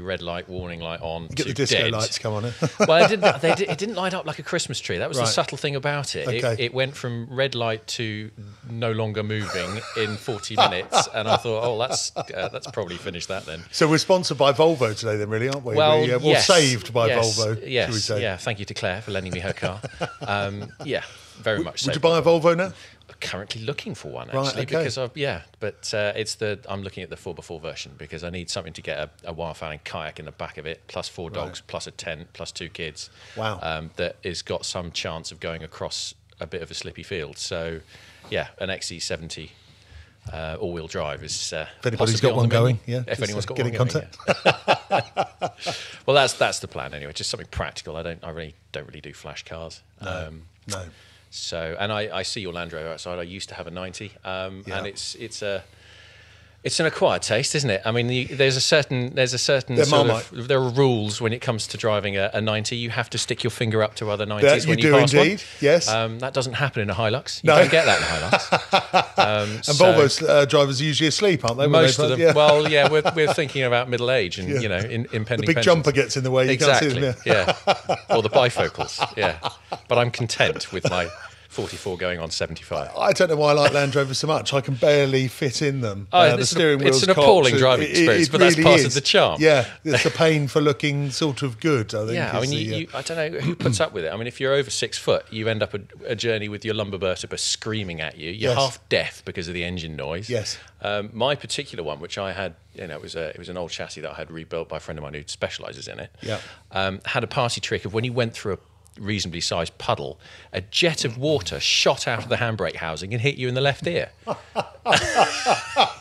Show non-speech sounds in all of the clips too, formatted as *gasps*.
red light, warning light on. Get the disco dead. lights come on it. *laughs* well, it didn't, *laughs* they, it didn't light up like a Christmas tree. That was the subtle thing about it. Okay. it. It went from red light to no longer moving in 40 minutes, *laughs* and I thought, oh, that's uh, that's probably finished that then. so we're sponsored by Volvo today, then, really, aren't we? Well, we, uh, yes, saved by yes, Volvo, Yes, should we say? yeah. Thank you to Claire for lending me her car. Um, yeah, very much. Would you buy a Volvo now? Currently looking for one Right, actually okay. because I've yeah, but uh, it's the I'm looking at the four x four version because I need something to get a, a wildfowling kayak in the back of it, plus four dogs, plus a tent, plus two kids. Wow. Um, that has got some chance of going across a bit of a slippy field. So, yeah, an XC70 uh, all-wheel drive is. Uh, If anybody's got on one going, yeah, If anyone's got get one in going, contact. yeah. *laughs* well, that's that's the plan anyway. Just something practical. I don't. I really don't really do flash cars. Um, No. So, and I, I see your Land Rover outside. I used to have a 90, um, Yeah. and it's it's a it's an acquired taste, isn't it? I mean, the, there's a certain there's a certain sort of, there are rules when it comes to driving a, a 90. You have to stick your finger up to other 90s That when you do pass indeed, one. yes. um, that doesn't happen in a Hilux. You No. don't get that in a Hilux. *laughs* Um, And so- Volvo uh, drivers are usually asleep, aren't they? most they of them. Yeah. Well, yeah, we're, *laughs* we're thinking about middle age and Yeah. you know in, the big pensions. jumper gets in the way. You exactly. can't see them. Yeah. yeah, or the *laughs* bifocals. Yeah, but I'm content with my 44 going on 75. I don't know why I like Land Rovers so much. I can barely fit in them. Oh, Uh, the it's an- it's an appalling cocked. driving experience, but that's part of the charm. Yeah, *laughs* it's a pain for looking sort of good. I think. Yeah, I mean, the, uh, you, I don't know who *clears throat* puts up with it. I mean, if you're over six foot, you end up a, a journey with your lumbar vertebra screaming at you. You're Yes. half deaf because of the engine noise. Yes. Um, my particular one, which I had, you know, it was a, it was an old chassis that I had rebuilt by a friend of mine who specialises in it. Yeah. Um, had a party trick of when you went through a reasonably sized puddle, a jet of water shot out of the handbrake housing and hit you in the left ear.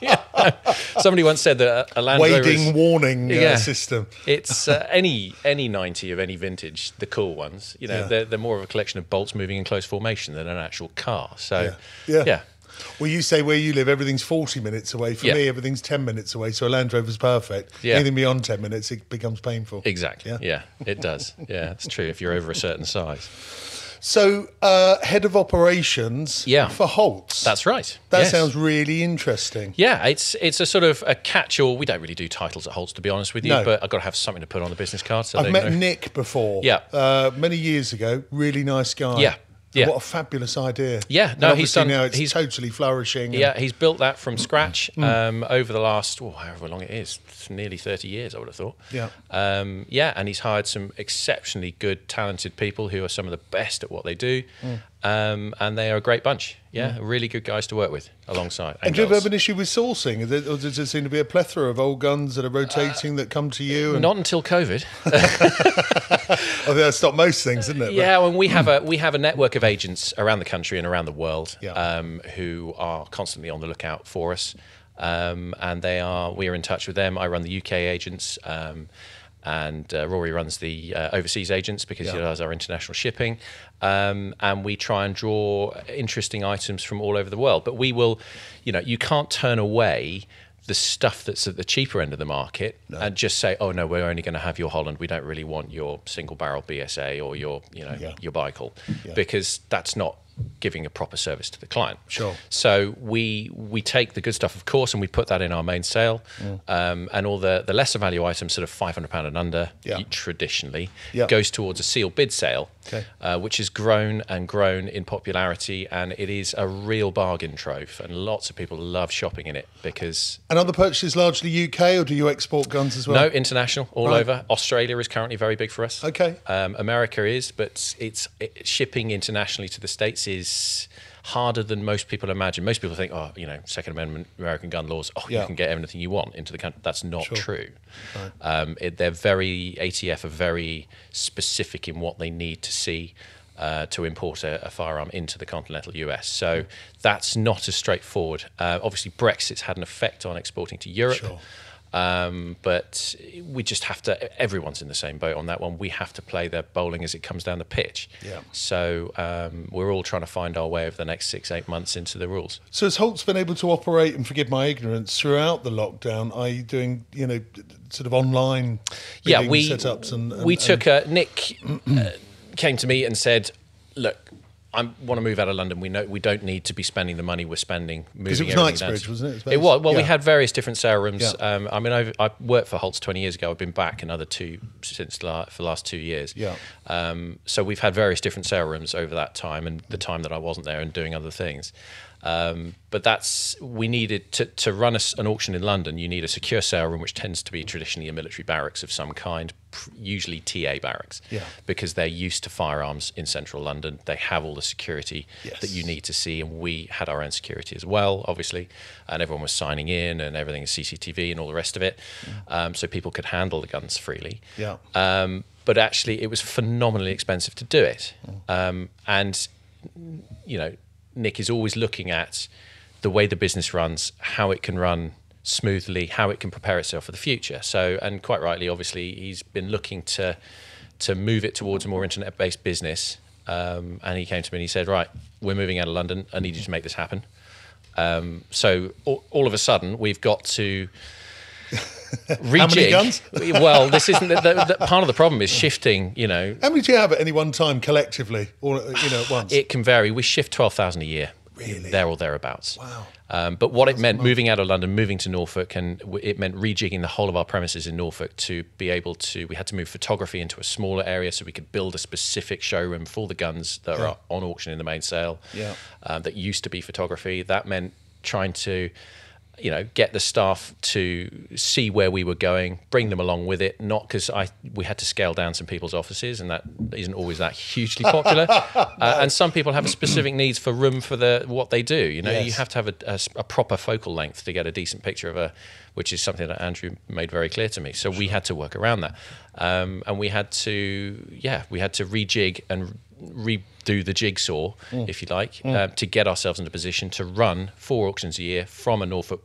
Yeah. *laughs* Somebody once said that a Land Rover wading warning uh, Yeah. system. it's uh, *laughs* any any 90 of any vintage, the cool ones. You know, Yeah. they're, they're more of a collection of bolts moving in close formation than an actual car. So, Yeah. yeah, Well, you say where you live, everything's 40 minutes away. For Yeah. me, everything's 10 minutes away. So a Land Rover's perfect. Yeah. Anything beyond 10 minutes, it becomes painful. exactly. Yeah. Yeah. it does. Yeah, it's true. If you're over a certain size, So, uh, head of operations Yeah. for Holts. that's right. that Yes. sounds really interesting. Yeah, it's it's a sort of a catch-all. We don't really do titles at Holts, to be honest with you, No. but I've got to have something to put on the business card. So I've met know. Nick before. Yeah. Uh, many years ago. Really nice guy. Yeah, yeah. What a fabulous idea. Yeah, no, he's done- Now it's he's- totally flourishing. Yeah, he's built that from scratch Mm. um, over the last, oh, however long it is, it's nearly 30 years, I would have thought. Yeah. Um, yeah, and he's hired some exceptionally good, talented people who are some of the best at what they do. Mm. Um, and they are a great bunch. Yeah, really good guys to work with alongside. And do you have an issue with sourcing? Is there- Or does there seem to be a plethora of old guns that are rotating that come to you? And Not until COVID. *laughs* *laughs* I think that stopped most things, didn't it? But- Yeah, and we have a we have a network of agents around the country and around the world Yeah. um, who are constantly on the lookout for us, um, and they are we are in touch with them. I run the UK agents. And uh, Rory runs the uh, overseas agents because he does our international shipping. Um, and we try and draw interesting items from all over the world. But we will, you know, you can't turn away the stuff that's at the cheaper end of the market and just say, oh no, we're only going to have your Holland. We don't really want your single barrel BSA or your, you know, Yeah. your Baikal Yeah. because that's not giving a proper service to the client. Sure. So we we take the good stuff, of course, and we put that in our main sale, um, and all the the lesser value items, sort of five hundred pound and under, Yeah. traditionally Yeah. goes towards a sealed bid sale, Okay. uh, which has grown and grown in popularity, and it is a real bargain trove, and lots of people love shopping in it because And are the purchases largely UK or do you export guns as well? no international all Right. over. Australia is currently very big for us. Okay. Um, America is, but it's it, shipping internationally to the states is harder than most people imagine. Most people think, oh, you know, Second Amendment, American gun laws, oh, Yeah. you can get anything you want into the country. That's not Sure. true. Um, it, they're very ATF are very specific in what they need to see. Uh, to import a, a firearm into the continental US. So that's not as straightforward. Uh, obviously, Brexit's had an effect on exporting to Europe. Sure. Um, but we just have to. Everyone's in the same boat on that one. We have to play their bowling as it comes down the pitch. Yeah. So um, we're all trying to find our way over the next six, eight months into the rules. So has Holts been able to operate, and forgive my ignorance, throughout the lockdown? Are you doing, you know, sort of online yeah, we setups and, and we and- took a Nick uh, came to me and said, "Look, I want to move out of London. We know we don't need to be spending the money we're spending moving. Because it was Knightsbridge, down. wasn't it? It was. Well, we had various different sale rooms. Yeah. Um, I mean, I've, I worked for Holts 20 years ago. I've been back another two since la- for the last two years. Yeah. Um, so we've had various different sale rooms over that time and the time that I wasn't there and doing other things. Um, but that's we needed to, to run a an auction in London. You need a secure sale room, which tends to be traditionally a military barracks of some kind, usually TA barracks, Yeah. because they're used to firearms in central London. They have all the security Yes. that you need to see, and we had our own security as well, obviously, and everyone was signing in, and everything is CCTV and all the rest of it, um, so people could handle the guns freely. Yeah. Um, but actually, it was phenomenally expensive to do it. Um, and, you know, Nick is always looking at the way the business runs, how it can run smoothly, how it can prepare itself for the future. So, and quite rightly, obviously, he's been looking to to move it towards a more internet-based business. Um, and he came to me and he said, "Right, we're moving out of London. I need you to make this happen." Um, so all, all of a sudden, we've got to rejig. *laughs* How many guns? *laughs* well, this isn't the, the, the, part of the problem. Is shifting. You know, How many do you have at any one time collectively, or you know, at once? *sighs* it can vary. We shift twelve thousand a year. Really? There or thereabouts. Wow. Um, but what it meant moving out of London, moving to Norfolk, and it meant rejigging the whole of our premises in Norfolk to be able to. We had to move photography into a smaller area so we could build a specific showroom for the guns that Yeah. are on auction in the main sale. Yeah. Um, that used to be photography. That meant trying to, you know, get the staff to see where we were going, bring them along with it. Not because I we had to scale down some people's offices, and that isn't always that hugely *laughs* popular. uh, and some people have specific needs for room for the what they do. You know, you have to have a proper focal length to get a decent picture of a, which is something that Andrew made very clear to me. So we had to work around that, um, and we had to, yeah, we had to rejig and redo the jigsaw, Mm. if you like, uh, to get ourselves in a position to run four auctions a year from a Norfolk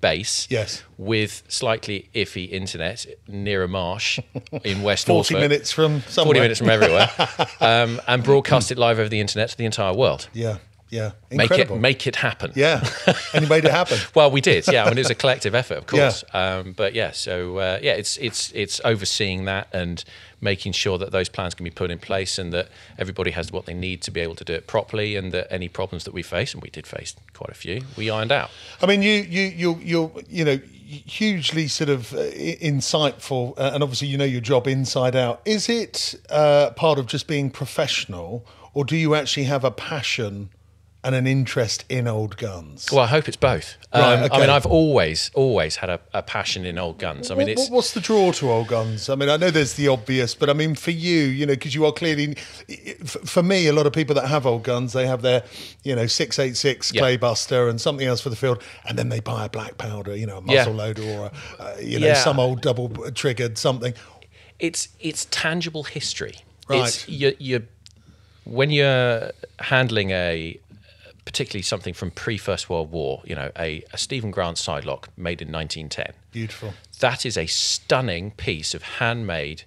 base Yes. with slightly iffy internet near a marsh *laughs* in West 40 Norfolk. minutes from somewhere. 40 minutes from everywhere, *laughs* um, and broadcast it live over the internet to the entire world. Yeah, yeah. Make it, make it happen. yeah. And you made it happen. *laughs* Well, we did, yeah. I mean, it was a collective effort, of *laughs* Yeah. course. Um, but yeah, so uh, yeah, it's it's it's overseeing that and making sure that those plans can be put in place and that everybody has what they need to be able to do it properly, and that any problems that we face, and we did face quite a few, we ironed out. I mean, you you you you're you know hugely sort of uh, insightful, uh, and obviously you know your job inside out. Is it uh, part of just being professional, or do you actually have a passion and an interest in old guns? Well, I hope it's both. Right, Um, I mean, I've always always had a, a passion in old guns. I mean, What- it's what's the draw to old guns? I mean, I know there's the obvious, but I mean, for you, you know, because you are clearly, for me, a lot of people that have old guns, they have their, you know, six eight six Yeah. Claybuster and something else for the field, and then they buy a black powder, you know, a Yeah. muzzle loader or a, uh, you know, Yeah. some old double triggered something. it's it's tangible history. Right. It's you you when you're handling a particularly something from pre First World War, you know, a, a Stephen Grant sidelock made in 1910. Beautiful. That is a stunning piece of handmade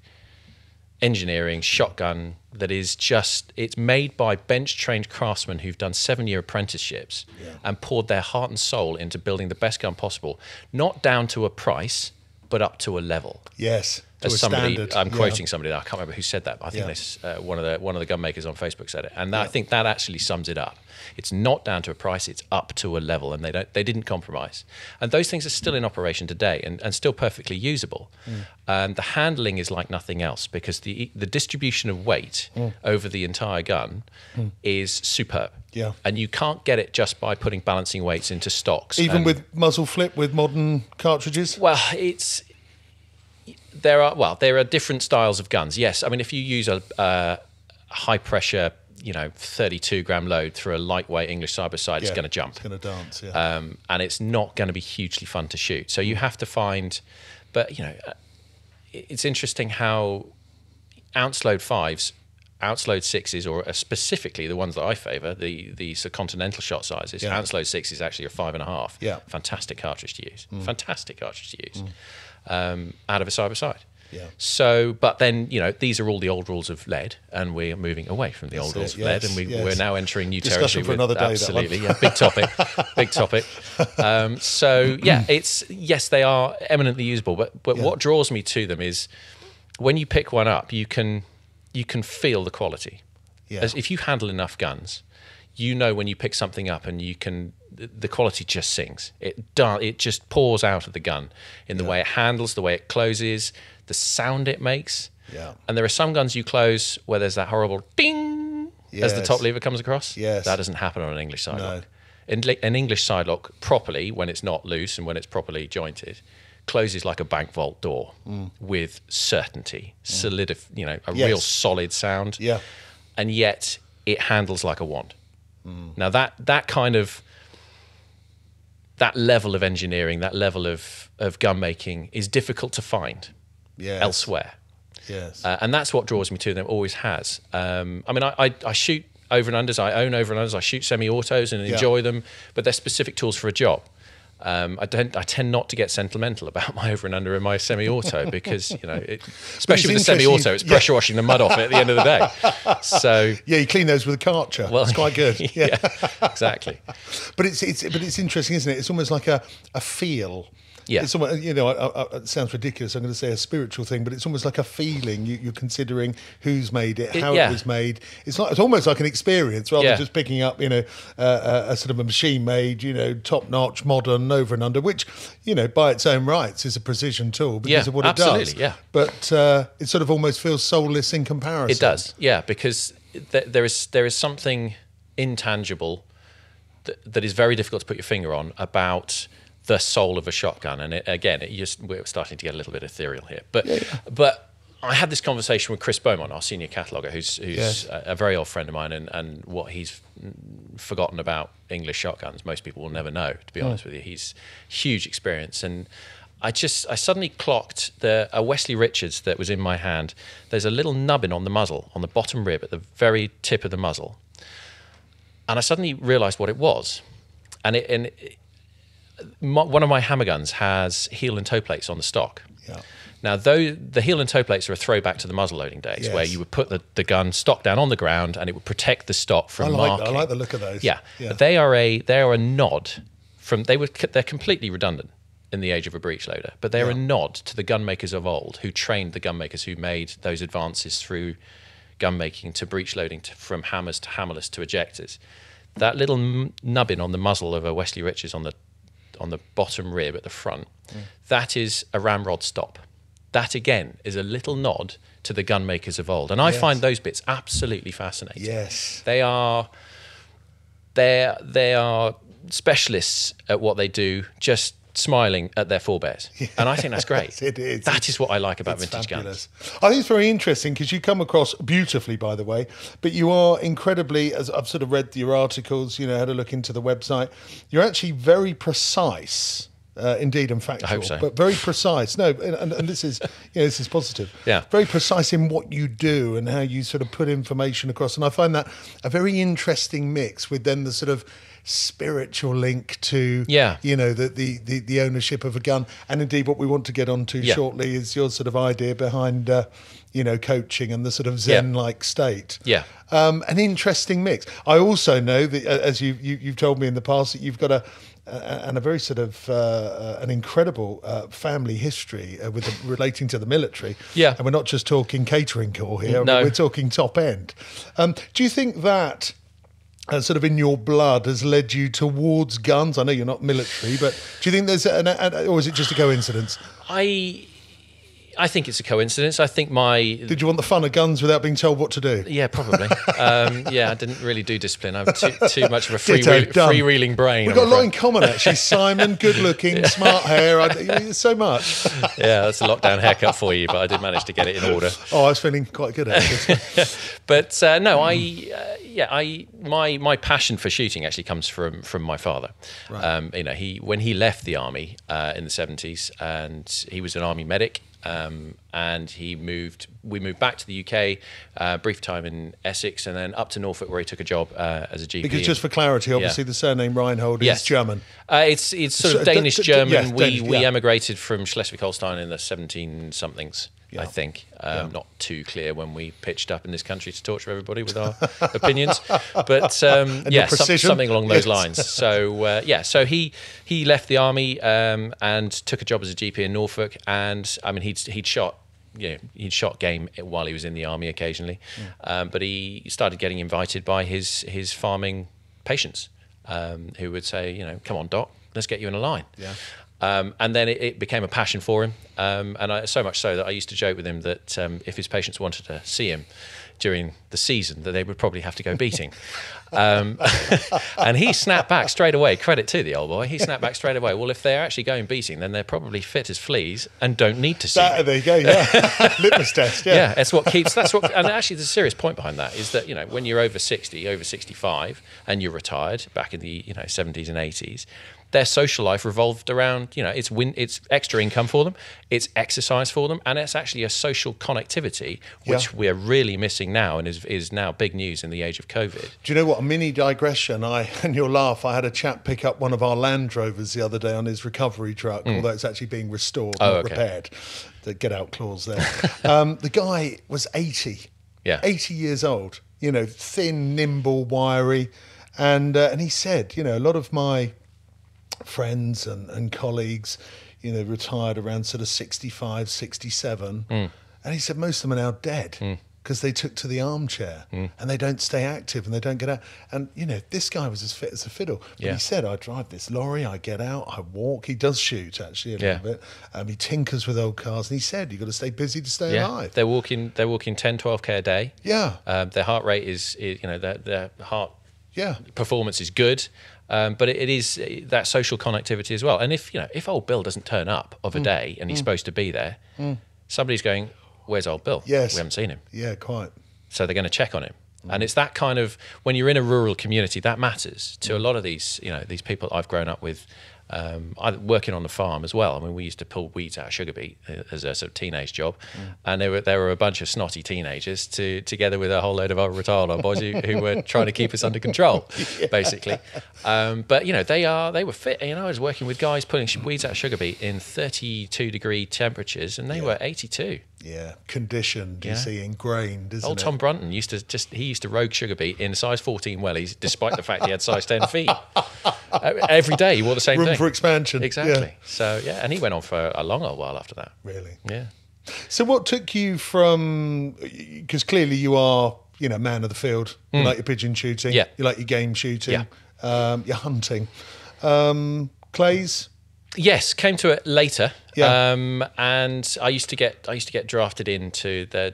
engineering shotgun that is just it's made by bench trained craftsmen who've done seven year apprenticeships and poured their heart and soul into building the best gun possible not down to a price but up to a level Yes. As somebody, standard. I'm yeah. quoting somebody. I can't remember who said that. But I think Yeah. this uh, one of the one of the gun makers on Facebook said it, and that, I think that actually sums it up. It's not down to a price; it's up to a level, and they don't they didn't compromise. And those things are still in operation today, and, and still perfectly usable. Mm. And the handling is like nothing else because the the distribution of weight Mm. over the entire gun is superb. Yeah. and you can't get it just by putting balancing weights into stocks. Even and- with muzzle flip with modern cartridges. well, it's there are well there are different styles of guns. Yes, I mean if you use a, a high pressure, you know, 32 gram load through a lightweight English side side, it's going to jump, It's going to dance. Yeah. um, and it's not going to be hugely fun to shoot. So you have to find, but you know, uh, it's interesting how ounce load fives. Ounce load sixes, or uh, specifically the ones that I favour, the the of continental shot sizes. Yeah. Ounce load six is actually a five and a half. Yeah. Mm. fantastic cartridge to use. Fantastic cartridge to use. Um, out of a side by side. Yeah. So, but then you know these are all the old rules of lead, and we're moving away from the old it, rules of yes, lead, and we, yes. we're now entering new Discussion territory. for another day. Absolutely, yeah, big topic, big topic. *laughs* Um, so yeah, it's yes, they are eminently usable, but but Yeah. what draws me to them is when you pick one up, you can you can feel the quality. Yeah. As if you handle enough guns, you know when you pick something up and you can, the quality just sings. It do, it just pours out of the gun in the way it handles, the way it closes, the sound it makes. Yeah. And there are some guns you close where there's that horrible ding as the top lever comes across. Yes. That doesn't happen on an English side No. lock. In, an English side lock properly, when it's not loose and when it's properly jointed, closes like a bank vault door Mm. with certainty, solidif- you know, a Yes. real solid sound. Yeah. And yet it handles like a wand. Now that that kind of that level of engineering, that level of of gun making is difficult to find Yes. elsewhere. Yes. Uh, and that's what draws me to them. Always has. Um, I mean, I, I, I shoot over and unders. I own over and unders. I shoot semi-autos and Yeah. enjoy them, but they're specific tools for a job. Um, I don't. I tend not to get sentimental about my over and under in my semi-auto *laughs* because you know, it, especially with interesting- semi-auto, it's yeah. pressure washing the mud off it at the end of the day. *laughs* So, yeah, you clean those with a karcher. well, it's quite good. *laughs* Yeah. exactly. But it's it's but it's interesting, isn't it? It's almost like a, a feel. Yeah. It's almost, you know, I, I, it sounds ridiculous. I'm going to say a spiritual thing, but it's almost like a feeling. You, you're considering who's made it, It- how yeah. it was made. It's like it's almost like an experience rather Yeah. than just picking up, you know, uh, a, a sort of a machine made, you know, top notch, modern, over and under, which you know, by its own rights, is a precision tool because Yeah, of what it absolutely, does. yeah. But uh, it sort of almost feels soulless in comparison. It does, yeah, because th- there is there is something intangible that, that is very difficult to put your finger on about the soul of a shotgun. And it, again, it just, we're starting to get a little bit ethereal here. But but I had this conversation with Chris Beaumont, our senior cataloger, who's who's Yes. a, a very old friend of mine, and, and what he's forgotten about English shotguns, most people will never know. To be honest with you, he's huge experience and. I just I suddenly clocked the a Westley Richards that was in my hand. There's a little nubbin on the muzzle, on the bottom rib, at the very tip of the muzzle, and I suddenly realised what it was. And it, and it, my, one of my hammer guns has heel and toe plates on the stock. Yeah. Now, though the heel and toe plates are a throwback to the muzzle loading days, where you would put the, the gun stock down on the ground and it would protect the stock from I like marking. I like the look of those. Yeah, yeah. they are a they are a nod from they were they're completely redundant in the age of a breech loader, but they're a nod to the gun makers of old who trained the gun makers who made those advances through gun making to breech loading to, from hammers to hammerless to ejectors. That little nubbin on the muzzle of a Westley Richards on the on the bottom rib at the front, Mm. that is a ramrod stop. That again is a little nod to the gun makers of old, and I Yes. find those bits absolutely fascinating. Yes. They are they they are specialists at what they do, just smiling at their forebears, *laughs* and I think that's great. *laughs* It is. That is what I like about vintage fabulous. guns. I think it's very interesting because you come across beautifully, by the way, but you are incredibly, as I've sort of read your articles, you know, had a look into the website, you're actually very precise. Uh, indeed and factual, hope so. but very precise. No, and, and, and this is, *laughs* you know, this is positive. Yeah. very precise in what you do and how you sort of put information across. And I find that a very interesting mix with then the sort of spiritual link to, Yeah. you know, the the the, the ownership of a gun, and indeed what we want to get onto Yeah. shortly is your sort of idea behind, uh, you know, coaching and the sort of Zen-like state. Yeah. Um, an interesting mix. I also know that, uh, as you, you you've told me in the past, that you've got a. Uh, and a very sort of uh, uh, an incredible uh, family history uh, with the, relating to the military. Yeah. and we're not just talking catering corps here. No. we're talking top end. Um, do you think that uh, sort of in your blood has led you towards guns? I know you're not military, but do you think there's an, an or is it just a coincidence? I I think it's a coincidence. I think my Did you want the fun of guns without being told what to do? yeah probably *laughs* um, yeah I didn't really do discipline. I have too, too much of a free Ditto, freewheeling brain. We've I'm got a lot in common, actually. *laughs* Simon, good looking, smart hair. I, so much. *laughs* yeah, that's a lockdown haircut for you, but I did manage to get it in order. Oh, I was feeling quite good actually. But uh, no, I uh, yeah, I my my passion for shooting actually comes from from my father. Um, you know, he when he left the army uh, in the seventies, and he was an army medic. Um, and he moved. We moved back to the UK, uh, brief time in Essex, and then up to Norfolk, where he took a job uh, as a GP. Because just for clarity, obviously the surname Reinhold Yes. is German. Uh, it's it's sort of d- Danish d- d- German. yes, we Danish, we emigrated from Schleswig-Holstein in the seventeen somethings. Yeah. I think um, not too clear when we pitched up in this country to torture everybody with our *laughs* opinions, but um, *laughs* yeah, some, something along those Yes. lines. *laughs* So uh, yeah, so he he left the army um, and took a job as a GP in Norfolk, and I mean he'd he'd shot you know, he'd shot game while he was in the army occasionally, um, but he started getting invited by his his farming patients um, who would say, you know, come on, doc, let's get you in a line. Yeah. Um, and then it, it became a passion for him, um, and I, so much so that I used to joke with him that um, if his patients wanted to see him during the season, that they would probably have to go beating. Um, *laughs* and he snapped back straight away. Credit to the old boy. He snapped back straight away. Well, if they're actually going beating, then they're probably fit as fleas and don't need to see. That, there you go. Yeah, *laughs* litmus test. Yeah. Yeah, that's what keeps. That's what. And actually, the serious point behind that is that you know when you're over sixty, over sixty-five, and you're retired back in the you know seventies and eighties, their social life revolved around you know it's win, it's extra income for them, it's exercise for them, and it's actually a social connectivity which Yeah. we're really missing now, and is is now big news in the age of COVID. Do you know what? A mini digression. I *laughs* and you'll laugh. I had a chap pick up one of our Land Rovers the other day on his recovery truck, although it's actually being restored. Oh, not okay. repaired. The get out clause there. *laughs* um, the guy was eighty. Yeah. eighty years old. You know, thin, nimble, wiry, and uh, and he said, you know, a lot of my friends and, and colleagues, you know, retired around sort of 65, 67. And he said most of them are now dead because they took to the armchair and they don't stay active and they don't get out. And, you know, this guy was as fit as a fiddle. But Yeah. he said, I drive this lorry, I get out, I walk. He does shoot, actually, a Yeah. little bit. Um, he tinkers with old cars. And he said, you've got to stay busy to stay Yeah, alive. they're walking. They're walking 10, 12 k a day. Yeah. Um, their heart rate is, is you know, their their heart Yeah. performance is good, um, but it, it is uh, that social connectivity as well. And if you know, if old Bill doesn't turn up of Mm. a day and he's supposed to be there, somebody's going, "Where's old Bill? Yes. we haven't seen him." Yeah, quite. So they're going to check on him. And it's that kind of when you're in a rural community that matters to a lot of these you know these people I've grown up with. Um, I working on the farm as well. I mean, we used to pull weeds out of sugar beet uh, as a sort of teenage job, and there were there were a bunch of snotty teenagers to together with a whole load of old boys who, who were *laughs* trying to keep us under control, *laughs* basically. Um, but you know, they are they were fit. You know, I was working with guys pulling weeds out of sugar beet in 32 degree temperatures, and they were 82. Yeah. Conditioned, you Yeah. see, ingrained, isn't Old it? Tom Brunton used to just he used to rogue sugar beet in size 14 wellies, despite the fact he had size 10 feet. *laughs* Every day he wore the same Room thing. for expansion. Exactly. Yeah. So yeah, and he went on for a long old while after that. Really. Yeah. So, what took you from? Because clearly you are, you know, man of the field. You like your pigeon shooting. Mm. Yeah. You like your game shooting. Yeah. Um, your hunting. Um, Clays. Yes, came to it later. Yeah. Um, and I used to get I used to get drafted into the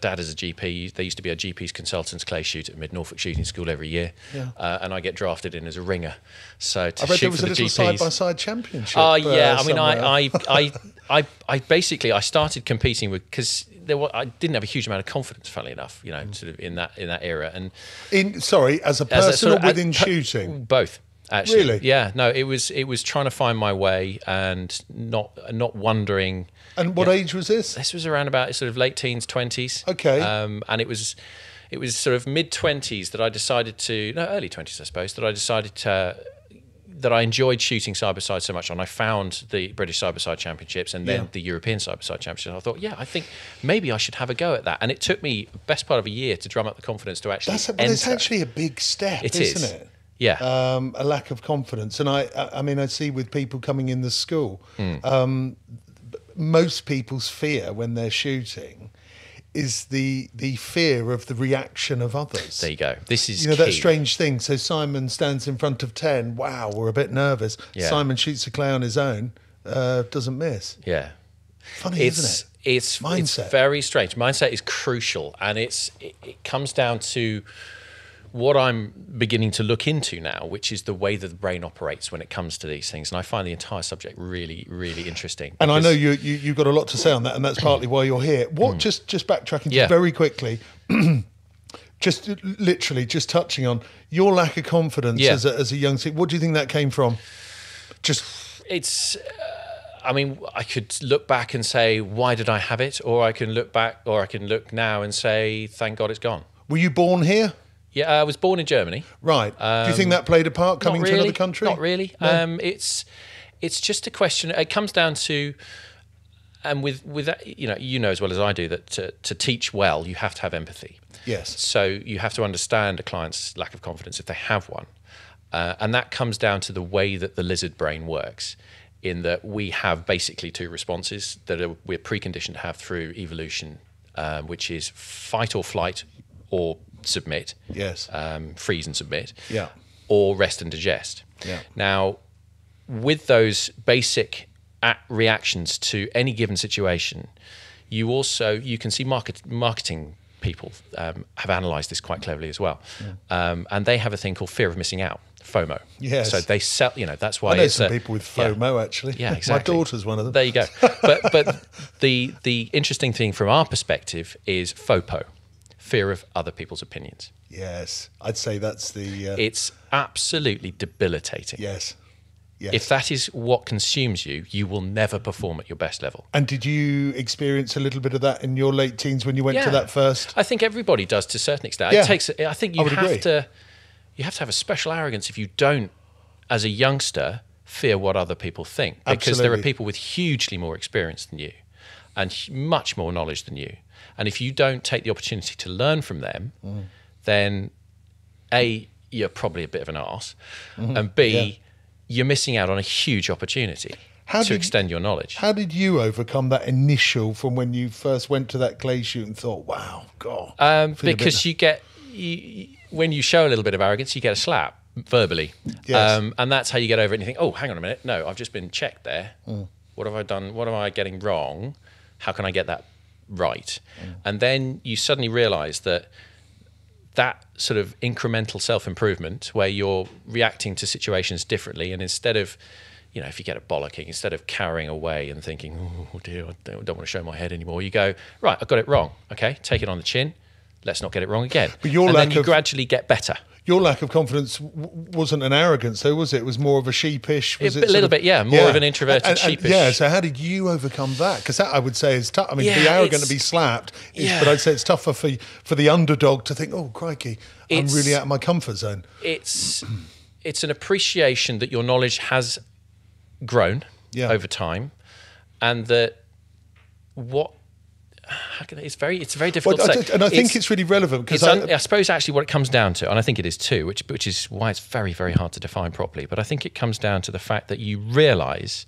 dad as a GP. There used to be a GP's consultants clay shoot at Mid Norfolk Shooting School every year. Yeah. Uh, and I get drafted in as a ringer. So to I read shoot there was for a the little GPs. side by side championship. Oh yeah, uh, I mean. I, I, I, I, I basically I started competing with because there was, I didn't have a huge amount of confidence, funnily enough, you know, sort of in that in that era, and in sorry, as a as person a sort or of- within per- shooting. both. Actually, Really? yeah, no, it was it was trying to find my way and not not wondering. And what age was this? This was around about sort of late teens, twenties. Okay. Um, and it was it was sort of mid twenties that I decided to no early twenties, I suppose, that I decided to that I enjoyed shooting side by side so much, and I found the British side by side championships and then Yeah. the European side by side championships. I thought, yeah, I think maybe I should have a go at that. And it took me best part of a year to drum up the confidence to actually That's a, enter. it's actually a big step, It isn't is. it? Yeah, um, a lack of confidence. And I, I, mean, I see with people coming in the school, Hmm. um, most people's fear when they're shooting is the the fear of the reaction of others. there you go. This is you know that strange thing. So Simon stands in front of ten. Wow, we're a bit nervous. Yeah. Simon shoots a clay on his own, uh, doesn't miss. Yeah. Funny, it's isn't it? it's Mindset. it's very strange. Mindset is crucial, and it's it, it comes down to what I'm beginning to look into now, which is the way that the brain operates when it comes to these things. And I find the entire subject really, really interesting. And I know you, you you've got a lot to say on that, and that's partly why you're here. What just just backtracking. Yeah. very quickly, *clears throat* just literally just touching on your lack of confidence Yeah. as a, as a young. What do you think that came from? Just it's uh, i mean i could look back and say why did i have it or i can look back or i can look now and say thank god it's gone were you born here? Yeah i was born in germany Right. do you think that played a part coming not to another country? Not really. Um, it's it's just a question. It comes down to, and with with that, you know, you know as well as I do that to, to teach well, you have to have empathy. Yes. So you have to understand a client's lack of confidence if they have one, uh, and that comes down to the way that the lizard brain works. in that we have basically two responses that are, we're preconditioned to have through evolution, um, which is fight or flight or submit, Yes. um, freeze and submit, Yeah. or rest and digest. Yeah. Now, with those basic reactions to any given situation, you also you can see market, marketing people um, have analysed this quite cleverly as well, um, and they have a thing called fear of missing out, FOMO. Yes. So they sell. You know that's why I know it's some a- people with yeah. FOMO actually. Yeah, *laughs* exactly. My daughter's one of them. There you go. *laughs* But but the the interesting thing from our perspective is FOPO, fear of other people's opinions. yes, I'd say that's the. Uh, It's absolutely debilitating. yes. Yes. If that is what consumes you, you will never perform at your best level. and did you experience a little bit of that in your late teens when you went to that first? I think everybody does to a certain extent. Yeah. It takes. I think you I have agree. to. You have to have a special arrogance if you don't, as a youngster, fear what other people think, because there are people with hugely more experience than you, and much more knowledge than you. And if you don't take the opportunity to learn from them, Mm. then a you're probably a bit of an arse, and b Mm-hmm. Yeah. you're missing out on a huge opportunity How to did- extend your knowledge. How did you overcome that initial from when you first went to that clay shoot and thought, "Wow, God"? Um, because you get you- when you show a little bit of arrogance, you get a slap verbally, Yes. um, and that's how you get over it. And you think, oh, hang on a minute, no, I've just been checked there. Mm. What have I done? What am I getting wrong? How can I get that right? Mm. And then you suddenly realise that that sort of incremental self improvement, where you're reacting to situations differently, and instead of you know, if you get a bollocking, instead of cowering away and thinking, oh dear, I don't, don't want to show my head anymore, you go, right, I got it wrong. Okay, take it on the chin. Let's not get it wrong again. But your and lack then you of- gradually get better. Your lack of confidence w- wasn't an arrogance, though, was it? It was more of a sheepish. Was A it bit- sort little of- bit, yeah, more of an introverted, And- and- sheepish- Yeah. So how did you overcome that? Because that I would say is tough. I mean, to be Yeah, arrogant it's- to be slapped, is, Yeah. but I'd say it's tougher for for the underdog to think, "Oh, crikey, I'm really out of my comfort zone." it's it's an appreciation that your knowledge has grown Yeah. over time, and that what I, it's very it's very difficult Well, to I and I think it's really relevant because I, un- I suppose actually what it comes down to, and I think it is too, which which is why it's very very hard to define properly. But I think it comes down to the fact that you realise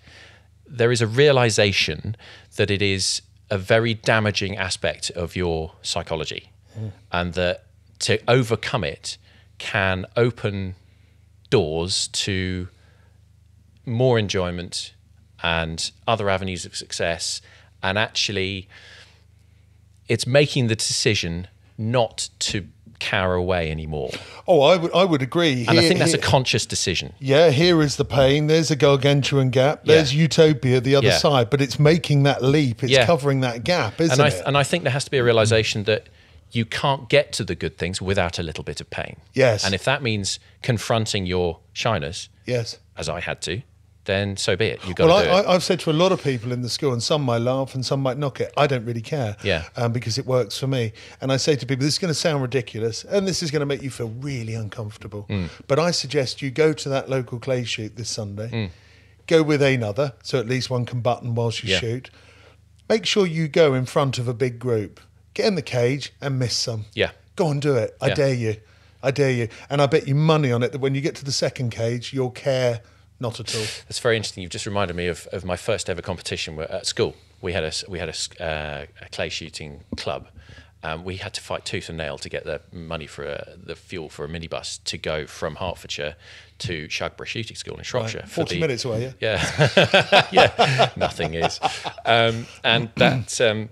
there is a realization that it is a very damaging aspect of your psychology, hmm. and that to overcome it can open doors to more enjoyment and other avenues of success, and actually it's making the decision not to cower away anymore. oh, I would I would agree. And I think that's a conscious decision. Yeah, here is the pain. There's a gargantuan gap. There's utopia the other Yeah. side, but it's making that leap. It's Yeah. covering that gap, isn't And I, it? and I think there has to be a realization that you can't get to the good things without a little bit of pain. Yes. And if that means confronting your shyness, yes. as I had to, then so be it. You've got Well, to do I, it. I, I've said to a lot of people in the school, and some might laugh and some might knock it. I don't really care. Yeah. Um, because it works for me. And I say to people, this is going to sound ridiculous and this is going to make you feel really uncomfortable. Hmm. But I suggest you go to that local clay shoot this Sunday, Hmm. go with another, so at least one can button whilst you Yeah. shoot. Make sure you go in front of a big group, get in the cage and miss some. Yeah. Go and do it. I Yeah. dare you. I dare you. And I bet you money on it that when you get to the second cage, you'll care not at all. That's very interesting. You've just reminded me of, of my first ever competition at school. We had a we had a, uh, a clay shooting club. Um, we had to fight tooth and nail to get the money for a, the fuel for a minibus to go from Hertfordshire to Shugborough Shooting School in Shropshire. for 40 the- minutes away, yeah? Yeah, *laughs* yeah, nothing is. Um, and that um,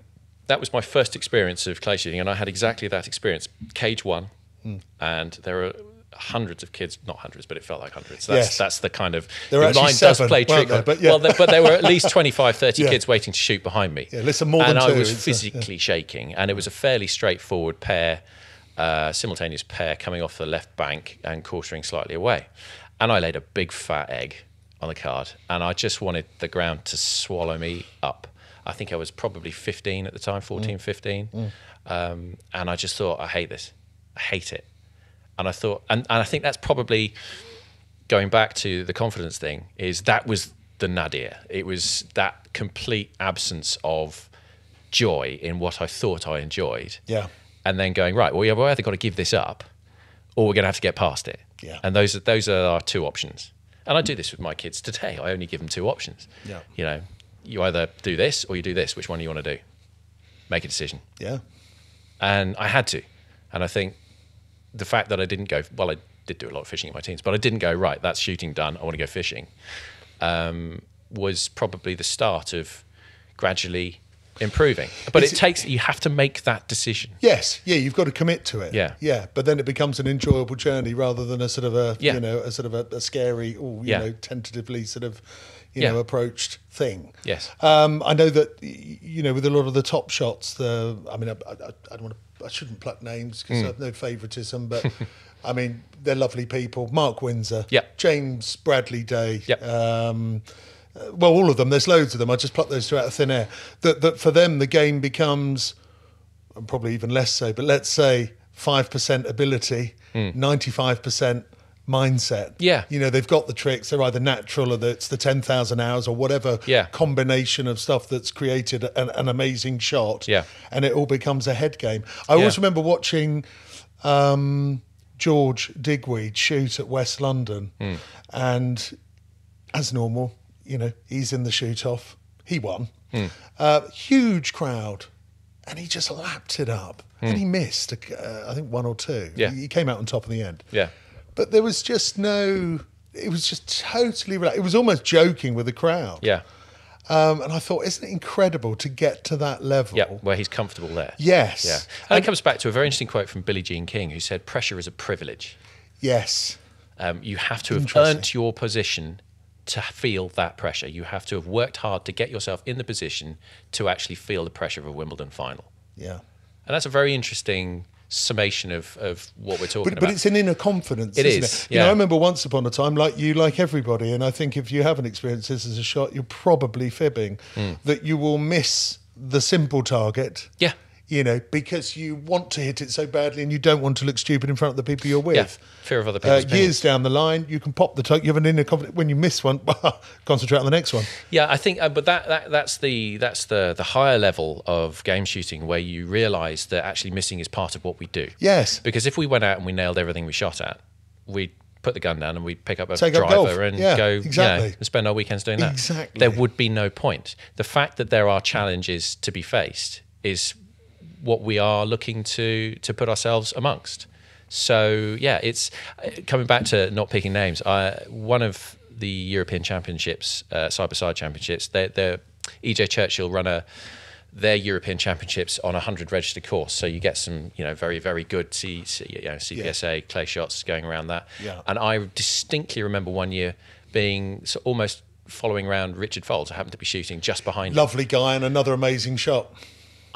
that was my first experience of clay shooting, and I had exactly that experience. Cage one, Hmm. and there were hundreds of kids, not hundreds, but it felt like hundreds. That's, Yes. that's the kind of There your mind does play trick. there? But yeah. Well, there, but there were at least *laughs* 25, 30 Yeah. kids waiting to shoot behind me. Yeah, listen, more and than I two, was it's a- physically shaking, and it was a fairly straightforward pair, uh, simultaneous pair coming off the left bank and quartering slightly away. And I laid a big fat egg on the card, and I just wanted the ground to swallow me up. I think I was probably 15 at the time, 14, 15. Um, and I just thought, I hate this. I hate it. And I thought, and, and I think that's probably going back to the confidence thing, is that was the nadir. It was that complete absence of joy in what I thought I enjoyed. Yeah. And then going, right, well, yeah, we've either got to give this up or we're going to have to get past it. Yeah. And those are, those are our two options. And I do this with my kids today. I only give them two options. Yeah. You know, you either do this or you do this. Which one do you want to do? Make a decision. Yeah. And I had to. And I think the fact that I didn't go, well, I did do a lot of fishing in my teens, but I didn't go, right, that's shooting done. I want to go fishing, um, was probably the start of gradually improving. But it it- takes, you have to make that decision. Yes, yeah, you've got to commit to it. Yeah. yeah, but then it becomes an enjoyable journey rather than a sort of a Yeah. you know a sort of a, a scary or you Yeah. know tentatively sort of you Yeah. know approached thing. Yes. Um, I know that you know with a lot of the top shots, the I mean I, I, I don't want to I shouldn't pluck names because I have no favouritism, but *laughs* I mean they're lovely people. Mark Windsor, Yeah. James Bradley Day, Yeah. um, uh, well all of them. There's loads of them. I just plucked those two out of thin air. That that for them the game becomes and probably even less so, but let's say 5% ability, 95% mindset. Hmm. Yeah. You know, they've got the tricks. They're either natural or it's the 10,000 hours or whatever Yeah. combination of stuff that's created an, an amazing shot. Yeah. And it all becomes a head game. I always remember watching um, George Digweed shoot at West London. Hmm. And as normal, you know, he's in the shoot off. He won. Hmm. Uh, huge crowd. And he just lapped it up. And he missed, uh, I think, one or two. Hmm. Yeah. He came out on top in the end. Yeah. But there was just no. It was just totally. It was almost joking with the crowd. Yeah. Um, and I thought, isn't it incredible to get to that level? Yeah. Where he's comfortable there. Yes. Yeah. And it comes back to a very interesting quote from Billie Jean King, who said, Pressure is a privilege. Yes. Um, you have to have earned your position to feel that pressure. You have to have worked hard to get yourself in the position to actually feel the pressure of a Wimbledon final. Yeah. And that's a very interesting summation of, of what we're talking But, about. but it's an inner confidence, It isn't is, it? You know, yeah. I remember once upon a time, like you, like everybody, and I think if you haven't experienced this as a shot, you're probably fibbing Hmm. that you will miss the simple target. Yeah. You know, because you want to hit it so badly and you don't want to look stupid in front of the people you're with. yeah, fear of other Uh, years down the line, you can pop the target. You have an inner confidence. When you miss one, *laughs* concentrate on the next one. Yeah, I think, uh, but that, that that's the that's the the higher level of game shooting where you realise that actually missing is part of what we do. Yes. Because if we went out and we nailed everything we shot at, we'd put the gun down and we'd pick up a Take driver and Yeah, go, you know, exactly. and spend our weekends doing that. Exactly. There would be no point. The fact that there are challenges to be faced is what we are looking to to put ourselves amongst. So yeah, it's coming back to not picking names. I, one of the European Championships, uh, side by side championships, they EJ Churchill run a their European Championships on a hundred registered course. So you get some, you know, very very good C, C, you know, CPSA clay shots going around that. Yeah. And I distinctly remember one year being so almost following around Richard Faulds. I happened to be shooting just behind him. Lovely guy and another amazing shot.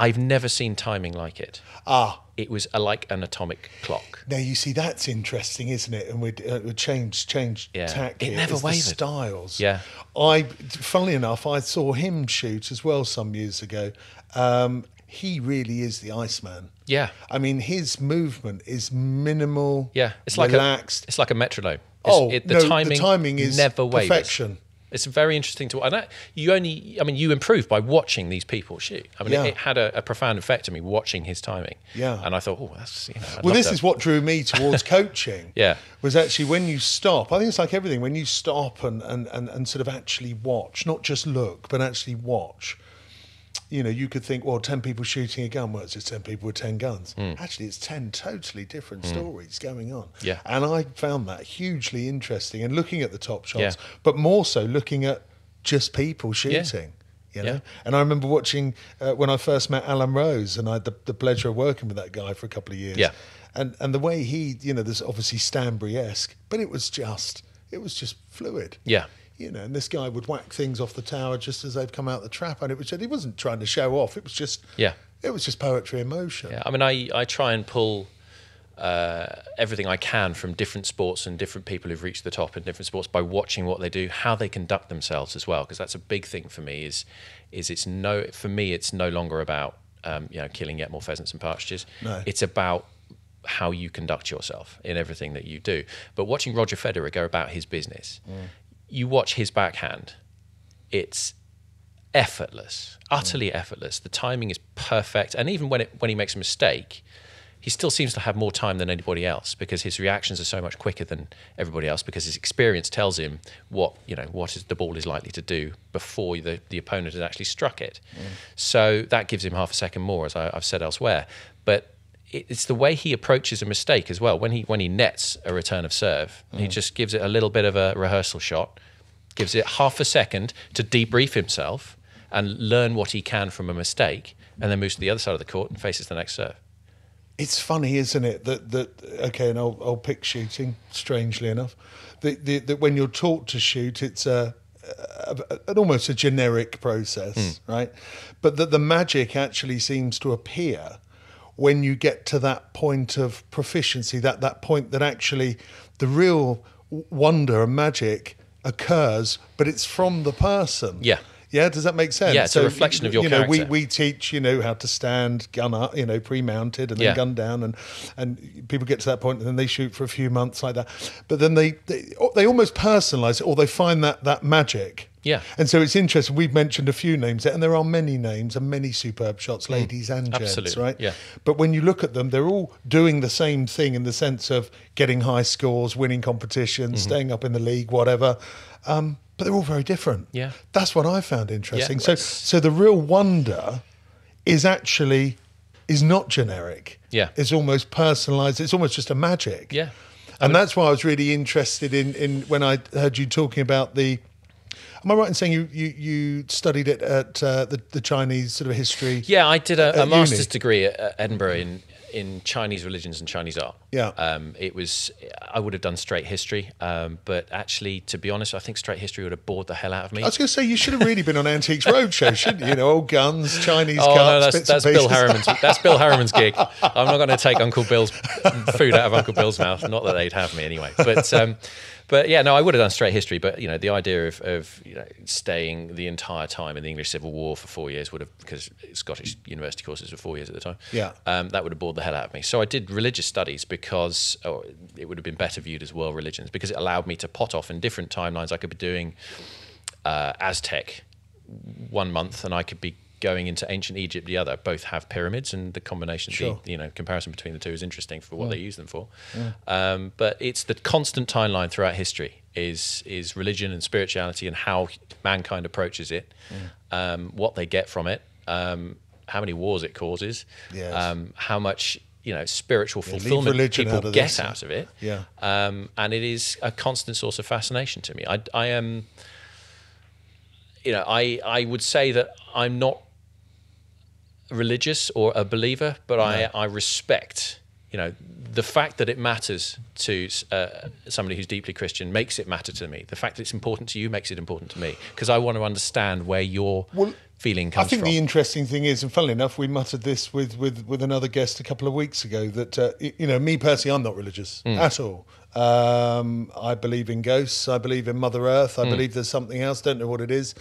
I've never seen timing like it. Ah, It was a, like an atomic clock. now you see that's interesting, isn't it? And we'd, uh, we'd change change Yeah. tack It here. never the wavered. styles. Yeah. I, funnily enough, I saw him shoot as well some years ago. Um, he really is the Iceman. Yeah. I mean, his movement is minimal. Yeah, it's like relaxed. A, it's like a metronome. It's, oh, it, the no, timing, the timing is never wavers. perfection. It's very interesting to. And that, you only, I mean, you improve by watching these people shoot. I mean, Yeah. it, it had a, a profound effect on me watching his timing. Yeah. And I thought, oh, that's you know. I'd Well, this to- is what drew me towards *laughs* coaching. Yeah. Was actually when you stop. I think it's like everything. When you stop and, and, and, and sort of actually watch, not just look, but actually watch. You know, you could think, well, 10 people shooting a gun. Well, it's just 10 people with 10 guns. Actually, it's 10 totally different stories going on. Yeah. And I found that hugely interesting. And looking at the top shots, Yeah. but more so looking at just people shooting. Yeah. You know? Yeah. And I remember watching uh, when I first met Alan Rose, and I had the, the pleasure of working with that guy for a couple of years. Yeah. And and the way he, you know, there's obviously Stanbury esque, but it was just, it was just fluid. Yeah. You know, and this guy would whack things off the tower just as they've come out the trap, and it was just, he wasn't trying to show off. It was just, Yeah. it was just poetry in motion. Yeah, I mean, I, I try and pull uh, everything I can from different sports and different people who've reached the top in different sports by watching what they do, how they conduct themselves as well, because that's a big thing for me. Is is it's no for me it's no longer about um, you know killing yet more pheasants and partridges. No. It's about how you conduct yourself in everything that you do. But watching Roger Federer go about his business, you watch his backhand, it's effortless, utterly effortless. The timing is perfect, and even when it when he makes a mistake, he still seems to have more time than anybody else because his reactions are so much quicker than everybody else because his experience tells him what you know what is the ball is likely to do before the, the opponent has actually struck it. Mm. So that gives him half a second more, as I, have said elsewhere. But it's the way he approaches a mistake as well. When he when he nets a return of serve, mm. he just gives it a little bit of a rehearsal shot, gives it half a second to debrief himself and learn what he can from a mistake, and then moves to the other side of the court and faces the next serve it's funny, isn't it? That that okay, and I'll, I'll pick shooting. Strangely enough, that that when you're taught to shoot, it's a, a, an almost a generic process, mm. right? But that the magic actually seems to appear when you get to that point of proficiency, that that point that actually the real wonder and magic occurs, but it's from the person. Yeah. Yeah, does that make sense? Yeah, it's so, a reflection of your you know, character. We, we teach, you know, how to stand, gun up, you know, pre-mounted and then yeah. gun down, and and people get to that point and then they shoot for a few months like that. But then they they, they almost personalise it, or they find that that magic. Yeah. And so it's interesting. We've mentioned a few names there, and there are many names and many superb shots, mm. ladies mm, and gents, absolutely. right? Yeah. But when you look at them, they're all doing the same thing in the sense of getting high scores, winning competitions, mm-hmm. staying up in the league, whatever. Um, but they're all very different. Yeah, that's what I found interesting. Yeah, so, so the real wonder is actually is not generic. Yeah, it's almost personalized. It's almost just a magic. Yeah, and that's why I was really interested in in when I heard you talking about the. Am I right in saying you you, you studied it at uh, the the Chinese sort of history? Yeah, I did a, a master's degree at Edinburgh in in Chinese religions and Chinese art. Yeah. Um, it was, I would have done straight history, um, but actually, to be honest, I think straight history would have bored the hell out of me. I was going to say, you should have really been on Antiques Roadshow, shouldn't you? You know, old guns, Chinese oh, cups, no, that's, that's Bill Harriman's. That's Bill Harriman's gig. I'm not going to take Uncle Bill's food out of Uncle Bill's mouth. Not that they'd have me anyway. But um, but yeah, no, I would have done straight history. But you know, the idea of, of you know staying the entire time in the English Civil War for four years would have because Scottish university courses were four years at the time. Yeah, um, that would have bored the hell out of me. So I did religious studies because oh, it would have been better viewed as world religions because it allowed me to pot off in different timelines. I could be doing uh, Aztec one month, and I could be going into ancient Egypt the other. Both have pyramids, and the combination, sure. the, you know, comparison between the two is interesting for what yeah. they use them for. Yeah. Um, but it's the constant timeline throughout history is is religion and spirituality and how mankind approaches it, yeah. um, what they get from it, um, how many wars it causes, yes. Um, how much you know spiritual fulfillment people out get out of it. Yeah, um, and it is a constant source of fascination to me. I, I am. You know, I, I would say that I'm not religious or a believer, but. I, I respect, you know, the fact that it matters to uh, somebody who's deeply Christian makes it matter to me. The fact that it's important to you makes it important to me because I want to understand where your well, feeling comes from. I think from. the interesting thing is, and funnily enough, we muttered this with with, with another guest a couple of weeks ago that uh, you know, me personally, I'm not religious mm. at all. Um, I believe in ghosts. I believe in Mother Earth. I mm. believe there's something else. Don't know what it is